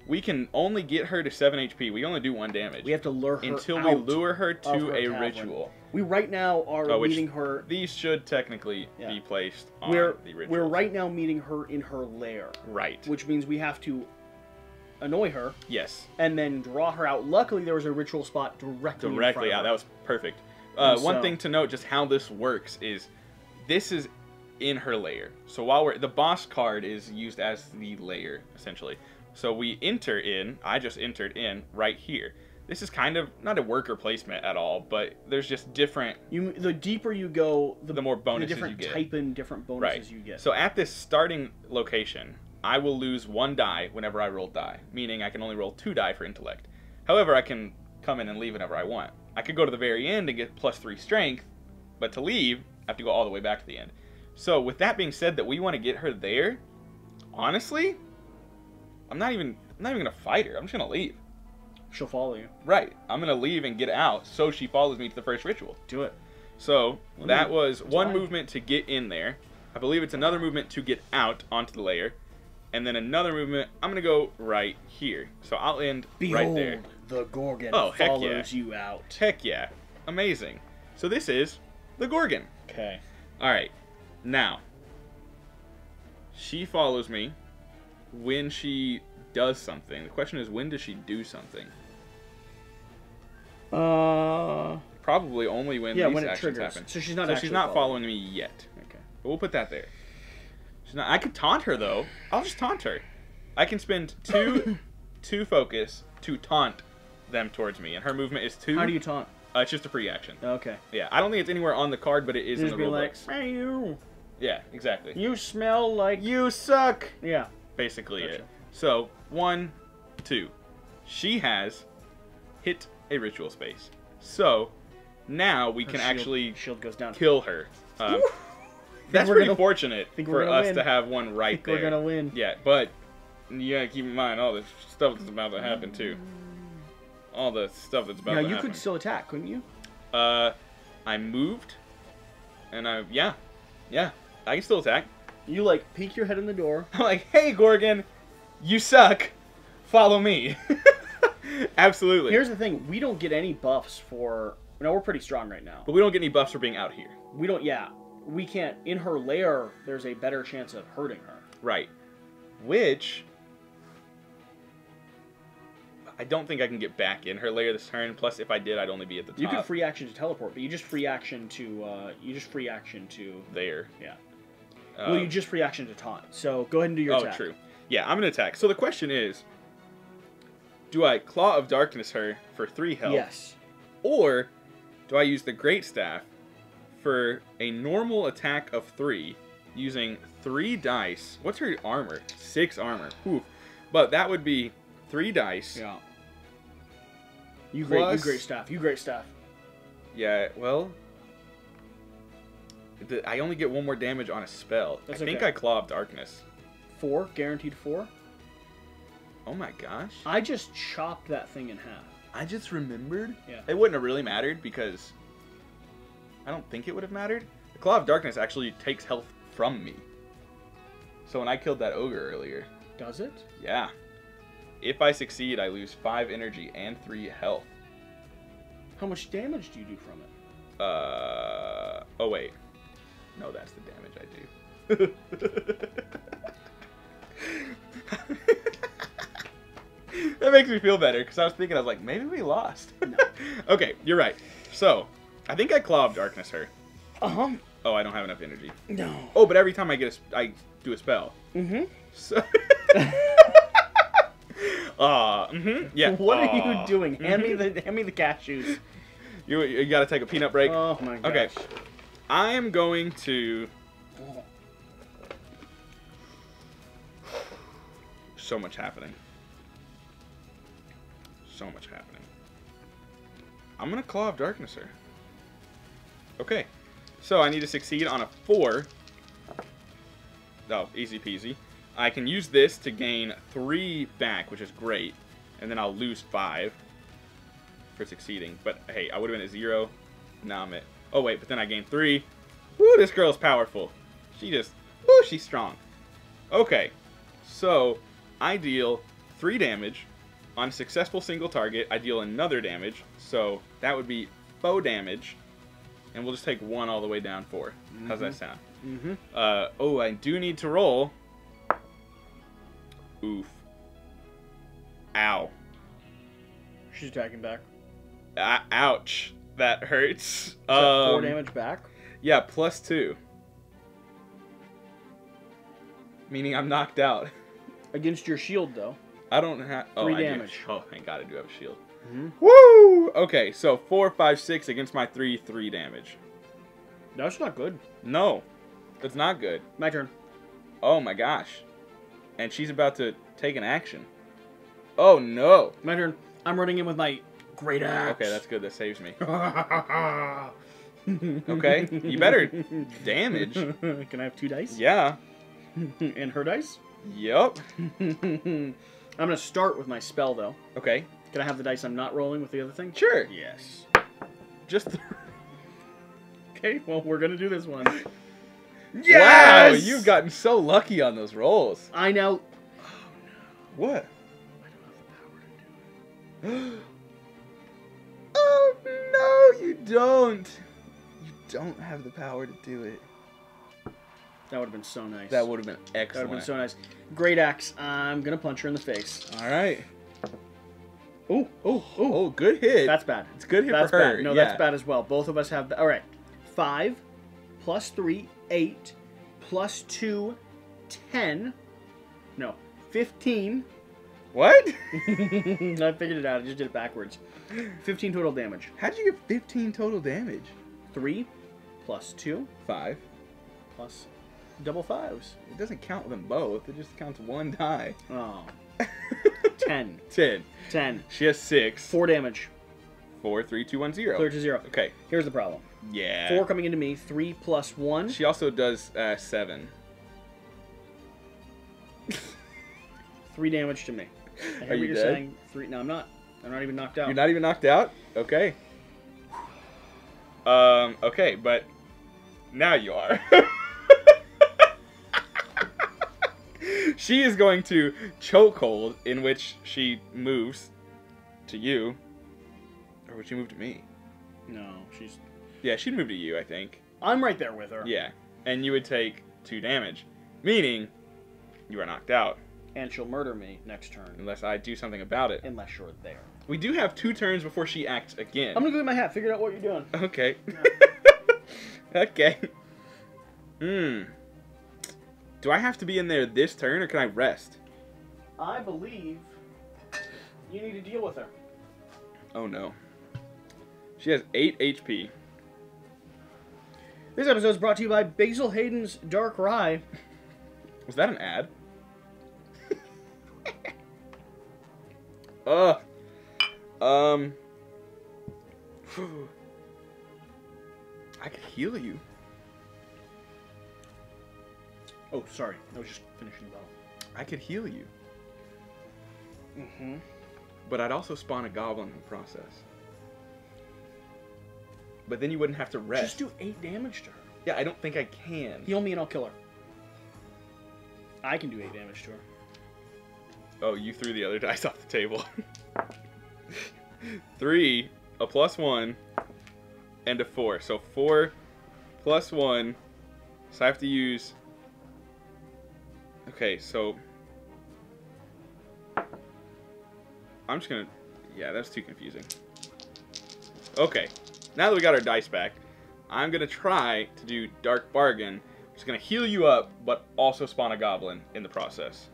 we can only get her to seven HP. We only do one damage We have to lure her until out we lure her to her a ritual. We right now are Oh, meeting her. These should technically Yeah. be placed on We're the ritual. we're right now meeting her in her lair, Right. which means we have to annoy her Yes. and then draw her out. Luckily, there was a ritual spot directly Directly out. That was perfect. Uh, one so- thing to note, just how this works is, this is in her lair. So while we're the boss card is used as the lair essentially. So we enter in. I just entered in right here. This is kind of not a worker placement at all, but there's just different You the deeper you go, the, the more the bonuses different you get. type and different bonuses you get. So at this starting location, I will lose one die whenever I roll die, meaning I can only roll two die for intellect. However, I can come in and leave whenever I want. I could go to the very end and get plus three strength, but to leave, I have to go all the way back to the end. So with that being said, that we want to get her there, honestly, I'm not even I'm not even gonna fight her. I'm just gonna leave. She'll follow you. Right. I'm gonna leave and get out so she follows me to the first ritual. Do it. So Well, that then, was one movement to get in there. I believe it's another movement to get out onto the lair, and then another movement. I'm gonna go right here. So I'll end Behold, right there. the Gorgon Oh, heck follows you out. Heck yeah, amazing. So this is the Gorgon. Okay. All right, now she follows me when she does something. The question is, when does she do something? Uh. Probably only when Yeah, these when it actions triggers. happen. So she's not So she's not following. following me yet. Okay. But we'll put that there. She's not, I could taunt her though. I'll just taunt her. I can spend two two focus to taunt them towards me, and her movement is two. How do you taunt? Uh, it's just a free action. Okay. Yeah, I don't think it's anywhere on the card, but it is in Just the be like, hey you, Yeah, exactly. you smell like. You suck. Yeah. Basically Gotcha. it. So one, two. She has hit a ritual space. So now we Her can shield- actually shield goes down. kill her. Um, that's pretty gonna- fortunate for us win. to have one right think there. we're gonna win. Yeah, but you gotta keep in mind all the stuff that's about to happen too. All the stuff that's about Yeah, to you happen. could still attack, couldn't you? Uh, I moved, and I yeah, yeah, I can still attack. You like peek your head in the door. I'm like, hey Gorgon, you suck. Follow me. Absolutely. Here's the thing: we don't get any buffs for. No, we're pretty strong right now. but we don't get any buffs for being out here. We don't. Yeah, we can't. In her lair, there's a better chance of hurting her. Right. Which I don't think I can get back in her lair this turn. Plus, if I did, I'd only be at the top. You can free action to teleport, but you just free action to uh, you just free action to there. yeah. Uh, well, you just free action to taunt. So go ahead and do your oh, attack. true. Yeah, I'm gonna attack. So the question is, do I Claw of Darkness her for three health, Yes. or do I use the Great Staff for a normal attack of three, using three dice? What's her armor? Six armor. Oof. But that would be three dice. Yeah. You great. You great stuff. You great stuff. Yeah, well, the, I only get one more damage on a spell. That's I think okay. I Claw of Darkness. Four guaranteed four. Oh my gosh. I just chopped that thing in half. I just remembered. Yeah. It wouldn't have really mattered because I don't think it would have mattered. The Claw of Darkness actually takes health from me. So when I killed that ogre earlier, Does it? yeah. If I succeed, I lose five energy and three health. How much damage do you do from it? Uh oh wait. No, that's the damage I do. that makes me feel better because I was thinking I was like maybe we lost. No. okay, you're right. So I think I claw of darkness her. Uh huh. Oh, I don't have enough energy. No. Oh, but every time I get a, sp- I do a spell. Mm-hmm. So. Ah, mhm, yeah. What are you doing? Hand me Mhm. the hand me the cashews. You, you gotta take a peanut break. Oh my gosh. Okay. I am going to. So much happening. So much happening. I'm gonna Claw of Darkness her. Okay. So I need to succeed on a four. Oh, easy peasy. I can use this to gain three back, which is great. And then I'll lose five for succeeding. But hey, I would have been at zero. Now I'm at. Oh wait, but then I gained three. Woo, this girl's powerful. She just. Woo, she's strong. Okay, so I deal three damage on a successful single target. I deal another damage, so that would be four damage, and we'll just take one all the way down four. How's that sound? Mm-hmm. Uh, oh, I do need to roll. Oof. Ow. She's attacking back. Ah, ouch. That hurts. Is that four Um, damage back. Yeah, plus two. Meaning I'm knocked out. Against your shield, though. I don't have. Oh, Three I do- damage. oh, thank God I do have a shield. Mm-hmm. Woo! Okay, so four, five, six against my three, three damage. That's not good. No, that's not good. My turn. Oh my gosh. And she's about to take an action. Oh no. My turn. I'm running in with my great axe. Okay, that's good. That saves me. okay. Okay, you better damage. Can I have two dice? Yeah. and her dice? Yup. I'm gonna start with my spell though. Okay. Can I have the dice I'm not rolling with the other thing? Sure. Yes. Just. Okay, well we're gonna do this one. Yes! Wow, you've gotten so lucky on those rolls. I know. Oh, what? I don't have the power to do oh no, you don't. You don't have the power to do it. That would have been so nice. That would have been excellent. That would have been so nice. Great axe. I'm gonna punch her in the face. All right. Oh, oh, oh. Oh, good hit. That's bad. it's a good hit That's for her. bad. No, yeah. that's bad as well. Both of us have. All right, five plus three, eight plus two, ten. No, fifteen. What? I figured it out. I just did it backwards. Fifteen total damage. How'd you get 15 total damage? Three plus two Five. plus double fives. It doesn't count them both. It just counts one die. Oh. Ten. Ten. Ten. She has six. Four damage. Four, three, two, one, zero. Clear to zero. Okay. Here's the problem. Yeah. Four coming into me. Three plus one. She also does uh, seven. Three damage to me. I Are what you you're dead? saying. Three. No, I'm not. I'm not even knocked out. You're not even knocked out? Okay. Um, okay, but now you are. she is going to chokehold, in which she moves to you. Or would she move to me? No, she's. Yeah, she'd move to you, I think. I'm right there with her. Yeah. And you would take two damage. Meaning, You are knocked out and she'll murder me next turn unless I do something about it. unless you're there. We do have two turns before she acts again. I'm gonna go get my hat. Figure out what you're doing. Okay. okay. Hmm. Do I have to be in there this turn or can I rest? I believe you need to deal with her. Oh no. She has 8 HP. This episode is brought to you by Basil Hayden's Dark Rye. Was that an ad? Ugh. Um. I could heal you. Oh, sorry. I was just finishing the bottle. I could heal you. Mm-hmm. But I'd also spawn a goblin in the process. But then you wouldn't have to rest. Just do eight damage to her. Yeah, I don't think I can. Heal me and I'll kill her. I can do eight damage to her. Oh, you threw the other dice off the table. Three, a plus one, and a four. So four plus one. So I have to use. Okay, so. I'm just gonna. Yeah, that's too confusing. Okay, now that we got our dice back, I'm gonna try to do Dark Bargain. Is gonna heal you up, but also spawn a goblin in the process.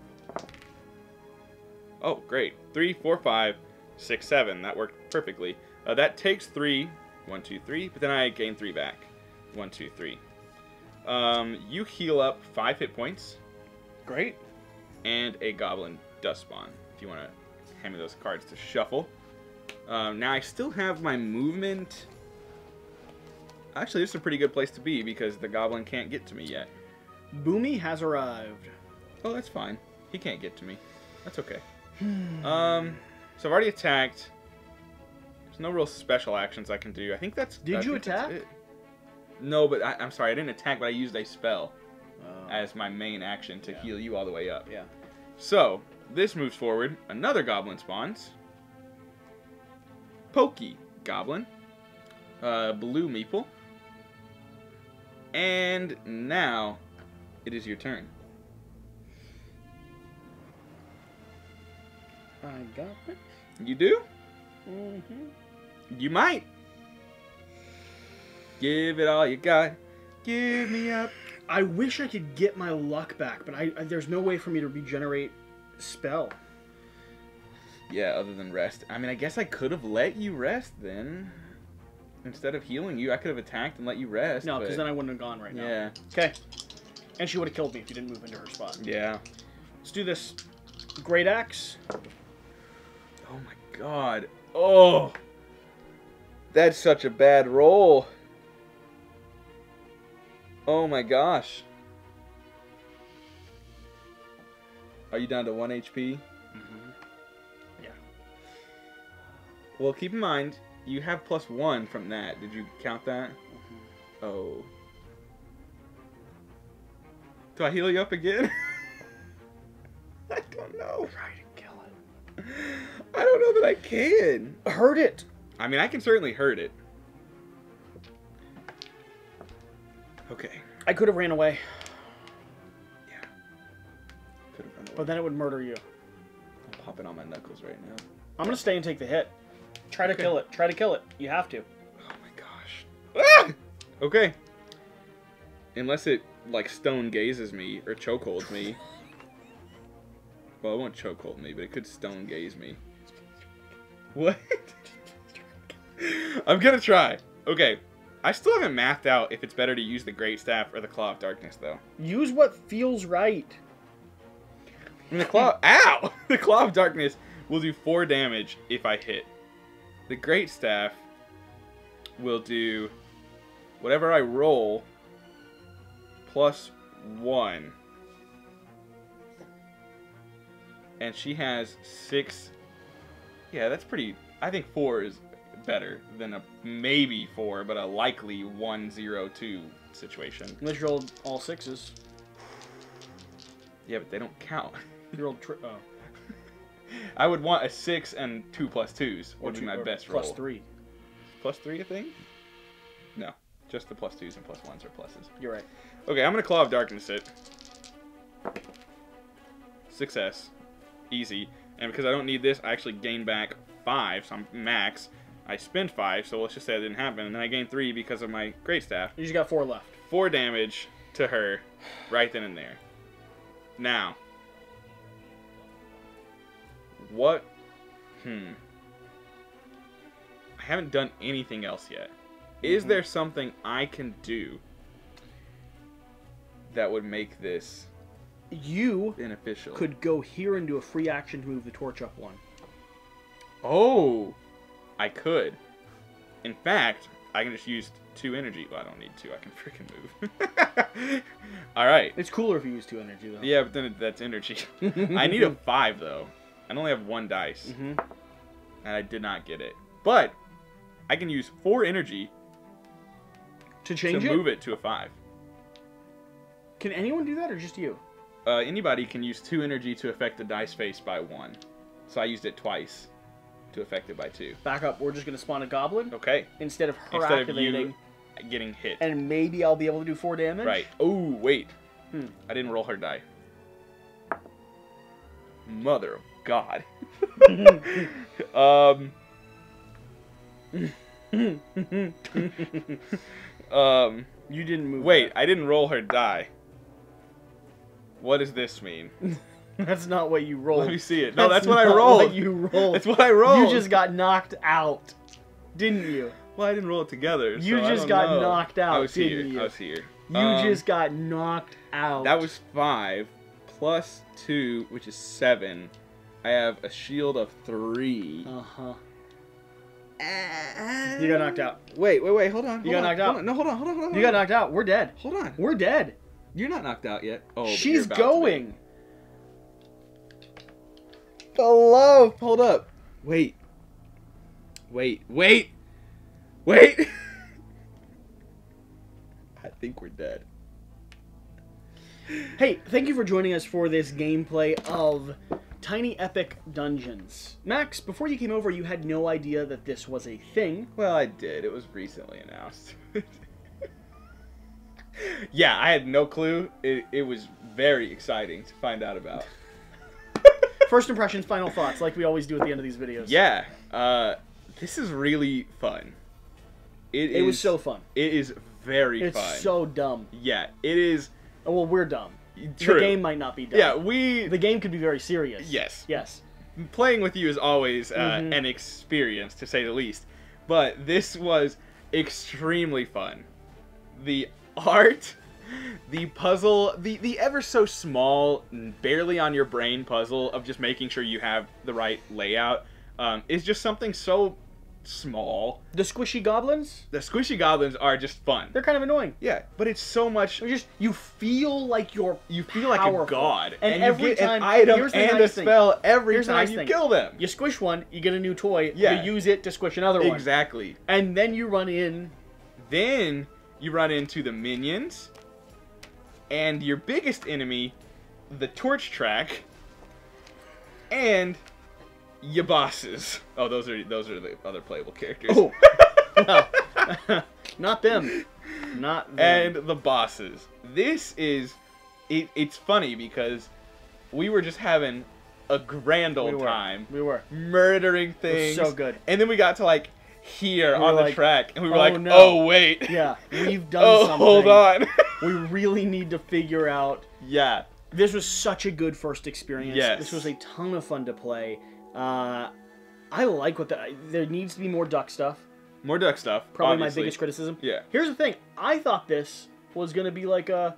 Oh, great. Three, four, five, six, seven. That worked perfectly. Uh, that takes three. One, two, three. But then I gain three back. One, two, three. Um, you heal up five hit points, Great. and a goblin dust spawn. If you want to hand me those cards to shuffle. Um, now I still have my movement. Actually, this is a pretty good place to be because the goblin can't get to me yet. Boomy has arrived. Oh, that's fine. He can't get to me. That's okay. Um, so I've already attacked. There's no real special actions I can do. I think that's. Did I you attack? No, but I, I'm sorry, I didn't attack, but I used a spell Oh. as my main action to Yeah. heal you all the way up. yeah. So this moves forward. Another goblin spawns. Pokey goblin. Uh, blue meeple. And now it is your turn. I got it. You do? Mm-hmm. You might. Give it all you got. Give me up. I wish I could get my luck back, but I, I there's no way for me to regenerate spell. Yeah, other than rest. I mean, I guess I could have let you rest then. Instead of healing you, I could have attacked and let you rest. No, because but- then I wouldn't have gone right now. Yeah. Okay. And she would have killed me if you didn't move into her spot. Yeah. Let's do this. Great axe. Oh my god. Oh. That's such a bad roll. Oh my gosh. Are you down to 1 HP? Mm-hmm. Yeah. Well, keep in mind, you have plus 1 from that. Did you count that? Oh. Do I heal you up again? I don't know. Try to kill it. I don't know that I can. Hurt it. I mean, I can certainly hurt it. Okay. I could have ran away, Yeah. Could have run away. but then it would murder you. I'm popping on my knuckles right now. I'm gonna stay and take the hit. Try to Okay. kill it. Try to kill it. You have to. Oh my gosh. Ah! Okay. Unless it like stone gazes me or chokeholds me. Well, it won't chokehold me, but it could stone gaze me. What? I'm gonna try. Okay. I still haven't mathed out if it's better to use the Great Staff or the Claw of Darkness, though. Use what feels right. Mean, the claw. Ow! The claw of darkness will do four damage if I hit. The great staff will do whatever I roll plus one. And she has six. Yeah, that's pretty. I think four is better than a maybe four, but a likely one zero two situation. Unless you rolled all sixes. Yeah, but they don't count. You rolled tri- oh, I would want a six and two plus twos or would be my best plus roll. three. Plus three, I think. No, just the plus twos and plus ones are pluses. You're right. Okay, I'm gonna claw of darkness it. success, easy. And because I don't need this, I actually gain back five, so I'm max. I spend five, so let's just say that didn't happen, and then I gain three because of my great staff. You just got four left. Four damage to her, right then and there. Now, what? Hmm. I haven't done anything else yet. Is Mhm. there something I can do that would make this You beneficial? could go here and do a free action to move the torch up one. Oh, I could. In fact, I can just use two energy. Well, I don't need two. I can freaking move. All right. It's cooler if you use two energy though. Yeah, but then it- that's energy. I need a five though. I only have one dice, hmm and I did not get it. But I can use four energy To to change it, move it to a five. can anyone do that or just you? Uh, anybody can use two energy to affect the dice face by one. So I used it twice to affect it by two. Back up. We're just gonna spawn a goblin Okay. instead of her Instead of activating, you getting hit. and maybe I'll be able to do four damage. Right. Oh, wait. Hmm. I didn't roll her die. Mother of God. um. um. you didn't move. Wait, I didn't roll her die. What does this mean? that. that's not what you rolled. Let me see it. No, that's, what I rolled. What you rolled. That's what I rolled. You just got knocked out, didn't you? Well, I didn't roll it together. You so I just don't got know. knocked out, I was here. didn't you? I was here. You Um, just got knocked out. That was five plus two, which is seven. I have a shield of three. Uh huh. You got knocked out. Wait, wait, wait. Hold on. You got on, knocked hold out. on. No, hold on, hold on, hold on. You got knocked out. We're dead. Hold on. We're dead. You're not knocked out yet. Oh, but you're She's about going. Hello. Hold up. Wait. Wait. Wait. Wait. I think we're dead. Hey, thank you for joining us for this gameplay of Tiny Epic Dungeons. Max, before you came over, you had no idea that this was a thing. Well, I did. It was recently announced. yeah, I had no clue. It, it was very exciting to find out about. First impressions, final thoughts, like we always do at the end of these videos. Yeah, uh, this is really fun. It, It was so fun. It is very It's fun. so dumb. yeah, it is Oh, well, we're dumb. true. The game might not be dumb. yeah, we The game could be very serious. yes, Yes. playing with you is always uh, Mhm. an experience to say the least. But this was extremely fun. The art, the puzzle, the the ever so small, barely on your brain puzzle of just making sure you have the right layout um, is just something so small. The squishy goblins, The squishy goblins are just fun. they're kind of annoying. Yeah, but it's so much. They're just you feel like you're You feel like a god, And, you every get time an item and nice a thing. spell every Here's time nice you thing. kill them. You squish one, you get a new toy. Yeah. You use it to squish another one. Exactly. And then you run in. Then you run into the minions, and your biggest enemy, the torch track, and your bosses. Oh, those are those are the other playable characters. Oh. No. Not them. Not them. and the bosses. This is it, it's funny because we were just having a grand old were. time We were. murdering It was things. so good. And then we got to like here We on the like, track, and we were "Oh, like, no." "Oh wait, Yeah, we've done oh something. hold on, We really need to figure out. yeah." This was such a good first experience. Yes. This was a ton of fun to play. Uh, I like what the. There needs to be more duck stuff. More duck stuff. Probably obviously. my biggest criticism. Yeah. Here's the thing. I thought this was gonna be like a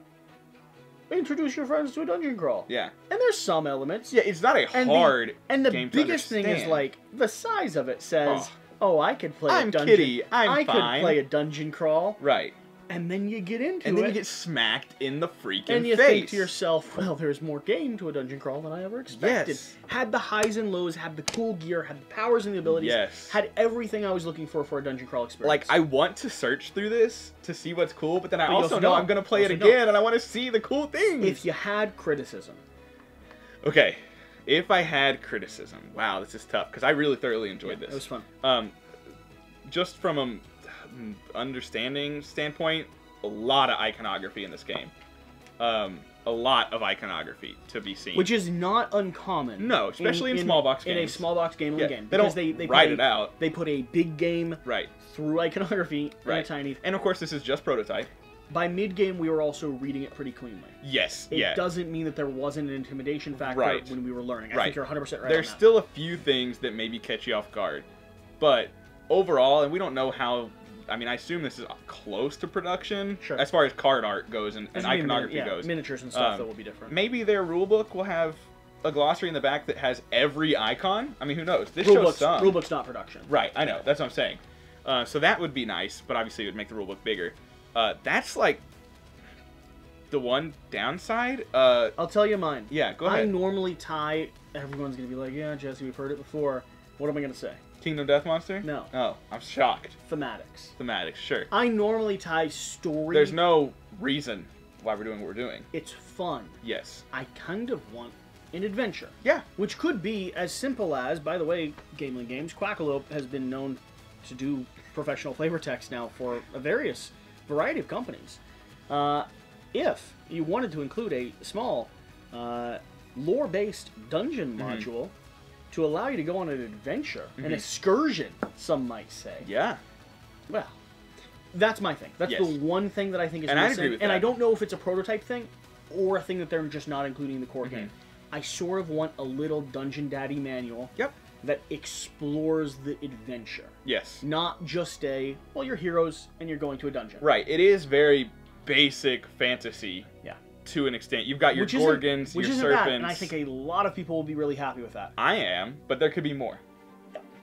introduce your friends to a dungeon crawl. Yeah. And there's some elements. Yeah, it's not a And the- hard. And the game to biggest thing is like the size of it says, Oh. "Oh, I could play I'm a dungeon. kitty, I'm I fine." could play a dungeon crawl." right. And then you get into it. And then you get smacked in the freaking face. and you face. think to yourself, "Well, there's more game to a dungeon crawl than I ever expected." Yes. Had the highs and lows, had the cool gear, had the powers and the abilities, Yes. had everything I was looking for for a dungeon crawl experience. like I want to search through this to see what's cool, but then I But also also know don't. I'm gonna play it Also don't. again, and I want to see the cool things. if you had criticism, okay, if I had criticism, wow, this is tough because I really thoroughly enjoyed it this. It was fun. Um, just from a understanding standpoint, a lot of iconography in this game. Um, a lot of iconography to be seen. which is not uncommon. No, especially in small box In a small box game Yeah, game, they because don't they they write put it a- out. They put a big game right, through iconography in a right. tiny. And of course, this is just prototype. By mid game, we were also reading it pretty cleanly. Yes, It yeah. doesn't mean that there wasn't an intimidation factor Right. when we were learning. I Right. think you're 100 percent right. There's still a few things that maybe catch you off guard, but overall, and we don't know how. I mean, I assume this is close to production Sure. as far as card art goes and, and There's gonna be min- iconography yeah, goes. Miniatures and stuff Um, that will be different. Maybe their rulebook will have a glossary in the back that has every icon. I mean, who knows? This Rulebook's, shows some. rulebook's not production. Right, I know. That's what I'm saying. Uh, so that would be nice, but obviously it would make the rulebook bigger. Uh, that's like the one downside. Uh, I'll tell you mine. yeah, go ahead. I normally tie. Everyone's gonna be like, "Yeah, Jesse, we've heard it before." What am I gonna say? Kingdom Death Monster? No. Oh, I'm shocked. Thematics. Thematics, sure. I normally tie story. There's no reason why we're doing what we're doing. It's fun. Yes. I kind of want an adventure, Yeah. which could be as simple as, by the way, Gamelyn Games, Quackalope has been known to do professional flavor text now for various variety of companies. Uh, if you wanted to include a small uh, lore-based dungeon Mm-hmm. module to allow you to go on an adventure, an Mhm. excursion, some might say. Yeah. Well, that's my thing. That's Yes. the one thing that I think is And I missing. agree with and I don't know if it's a prototype thing or a thing that they're just not including in the core Mhm. game. I sort of want a little Dungeon Daddy manual Yep. That explores the adventure, Yes. not just a well, you're heroes and you're going to a dungeon. Right. It is very basic fantasy Yeah. to an extent. You've got your which gorgons, which your isn't serpents. bad, and I think a lot of people will be really happy with that. I am, but there could be more.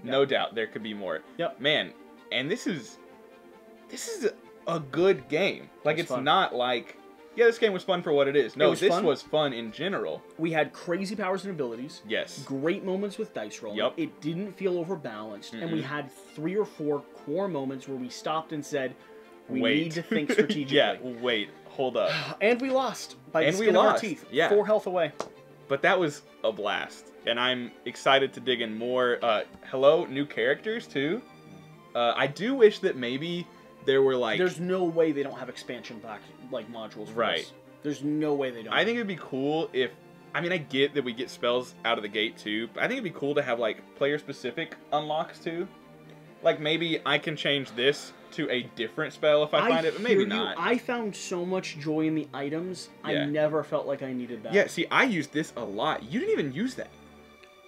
No doubt there could be more. Yep. Man, and this is this is a good game. Like It's it's not like yeah, this game was fun for what it is. No, was this fun. was fun in general. We had crazy powers and abilities. Yes. Great moments with dice rolling. Yep. It didn't feel overbalanced, and we had three or four core moments where we stopped and said, "We wait. need to think strategically." yeah, wait, hold up. And we lost by And the we skin of our teeth. yeah. Four health away. But that was a blast, and I'm excited to dig in more. Uh, hello, new characters too. Uh, I do wish that maybe there were like. There's no way they don't have expansion pack like modules. For Right. this. There's no way they don't. I think it'd be cool if. I mean, I get that we get spells out of the gate too, but I think it'd be cool to have like player specific unlocks too. Like maybe I can change this to a different spell if I, find it, but maybe you. not. I found so much joy in the items. I Yeah. never felt like I needed that. Yeah, see, I used this a lot. You didn't even use that.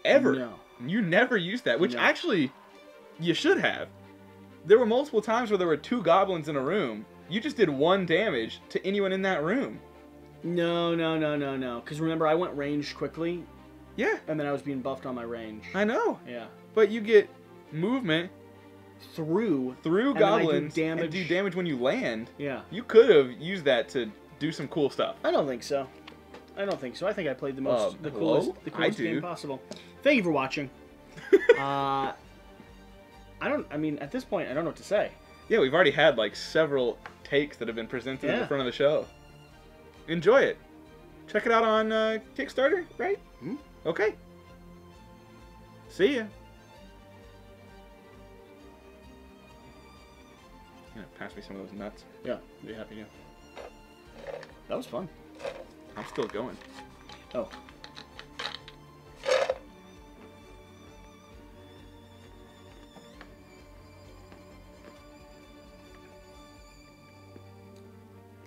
Ever. No. You never used that, which No. actually, you should have. There were multiple times where there were two goblins in a room. You just did one damage to anyone in that room. No, no, no, no, no. Because remember, I went ranged quickly, Yeah, and then I was being buffed on my range. I know. Yeah. But you get movement Through. through I do goblins damage- and do damage when you land. Yeah. You could have used that to do some cool stuff. I don't think so. I don't think so. I think I played the most, Uh, the hello? coolest, the coolest game possible. Thank you for watching. uh, I don't. I mean, at this point, I don't know what to say. Yeah, we've already had like several takes that have been presented in the front of the show. Enjoy it. Check it out on uh, Kickstarter, right? Hmm. Okay. See ya. Yeah, pass me some of those nuts. Yeah, be happy to. That was fun. I'm still going. Oh.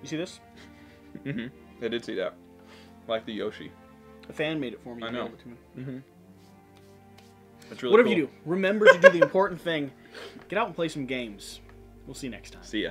You see this? hmm I did see that. Like the Yoshi. A fan made it for me. I know. gave it to me. Mm-hmm. That's really Whatever cool. you do, remember to do the important thing. Get out and play some games. We'll see you next time. See ya.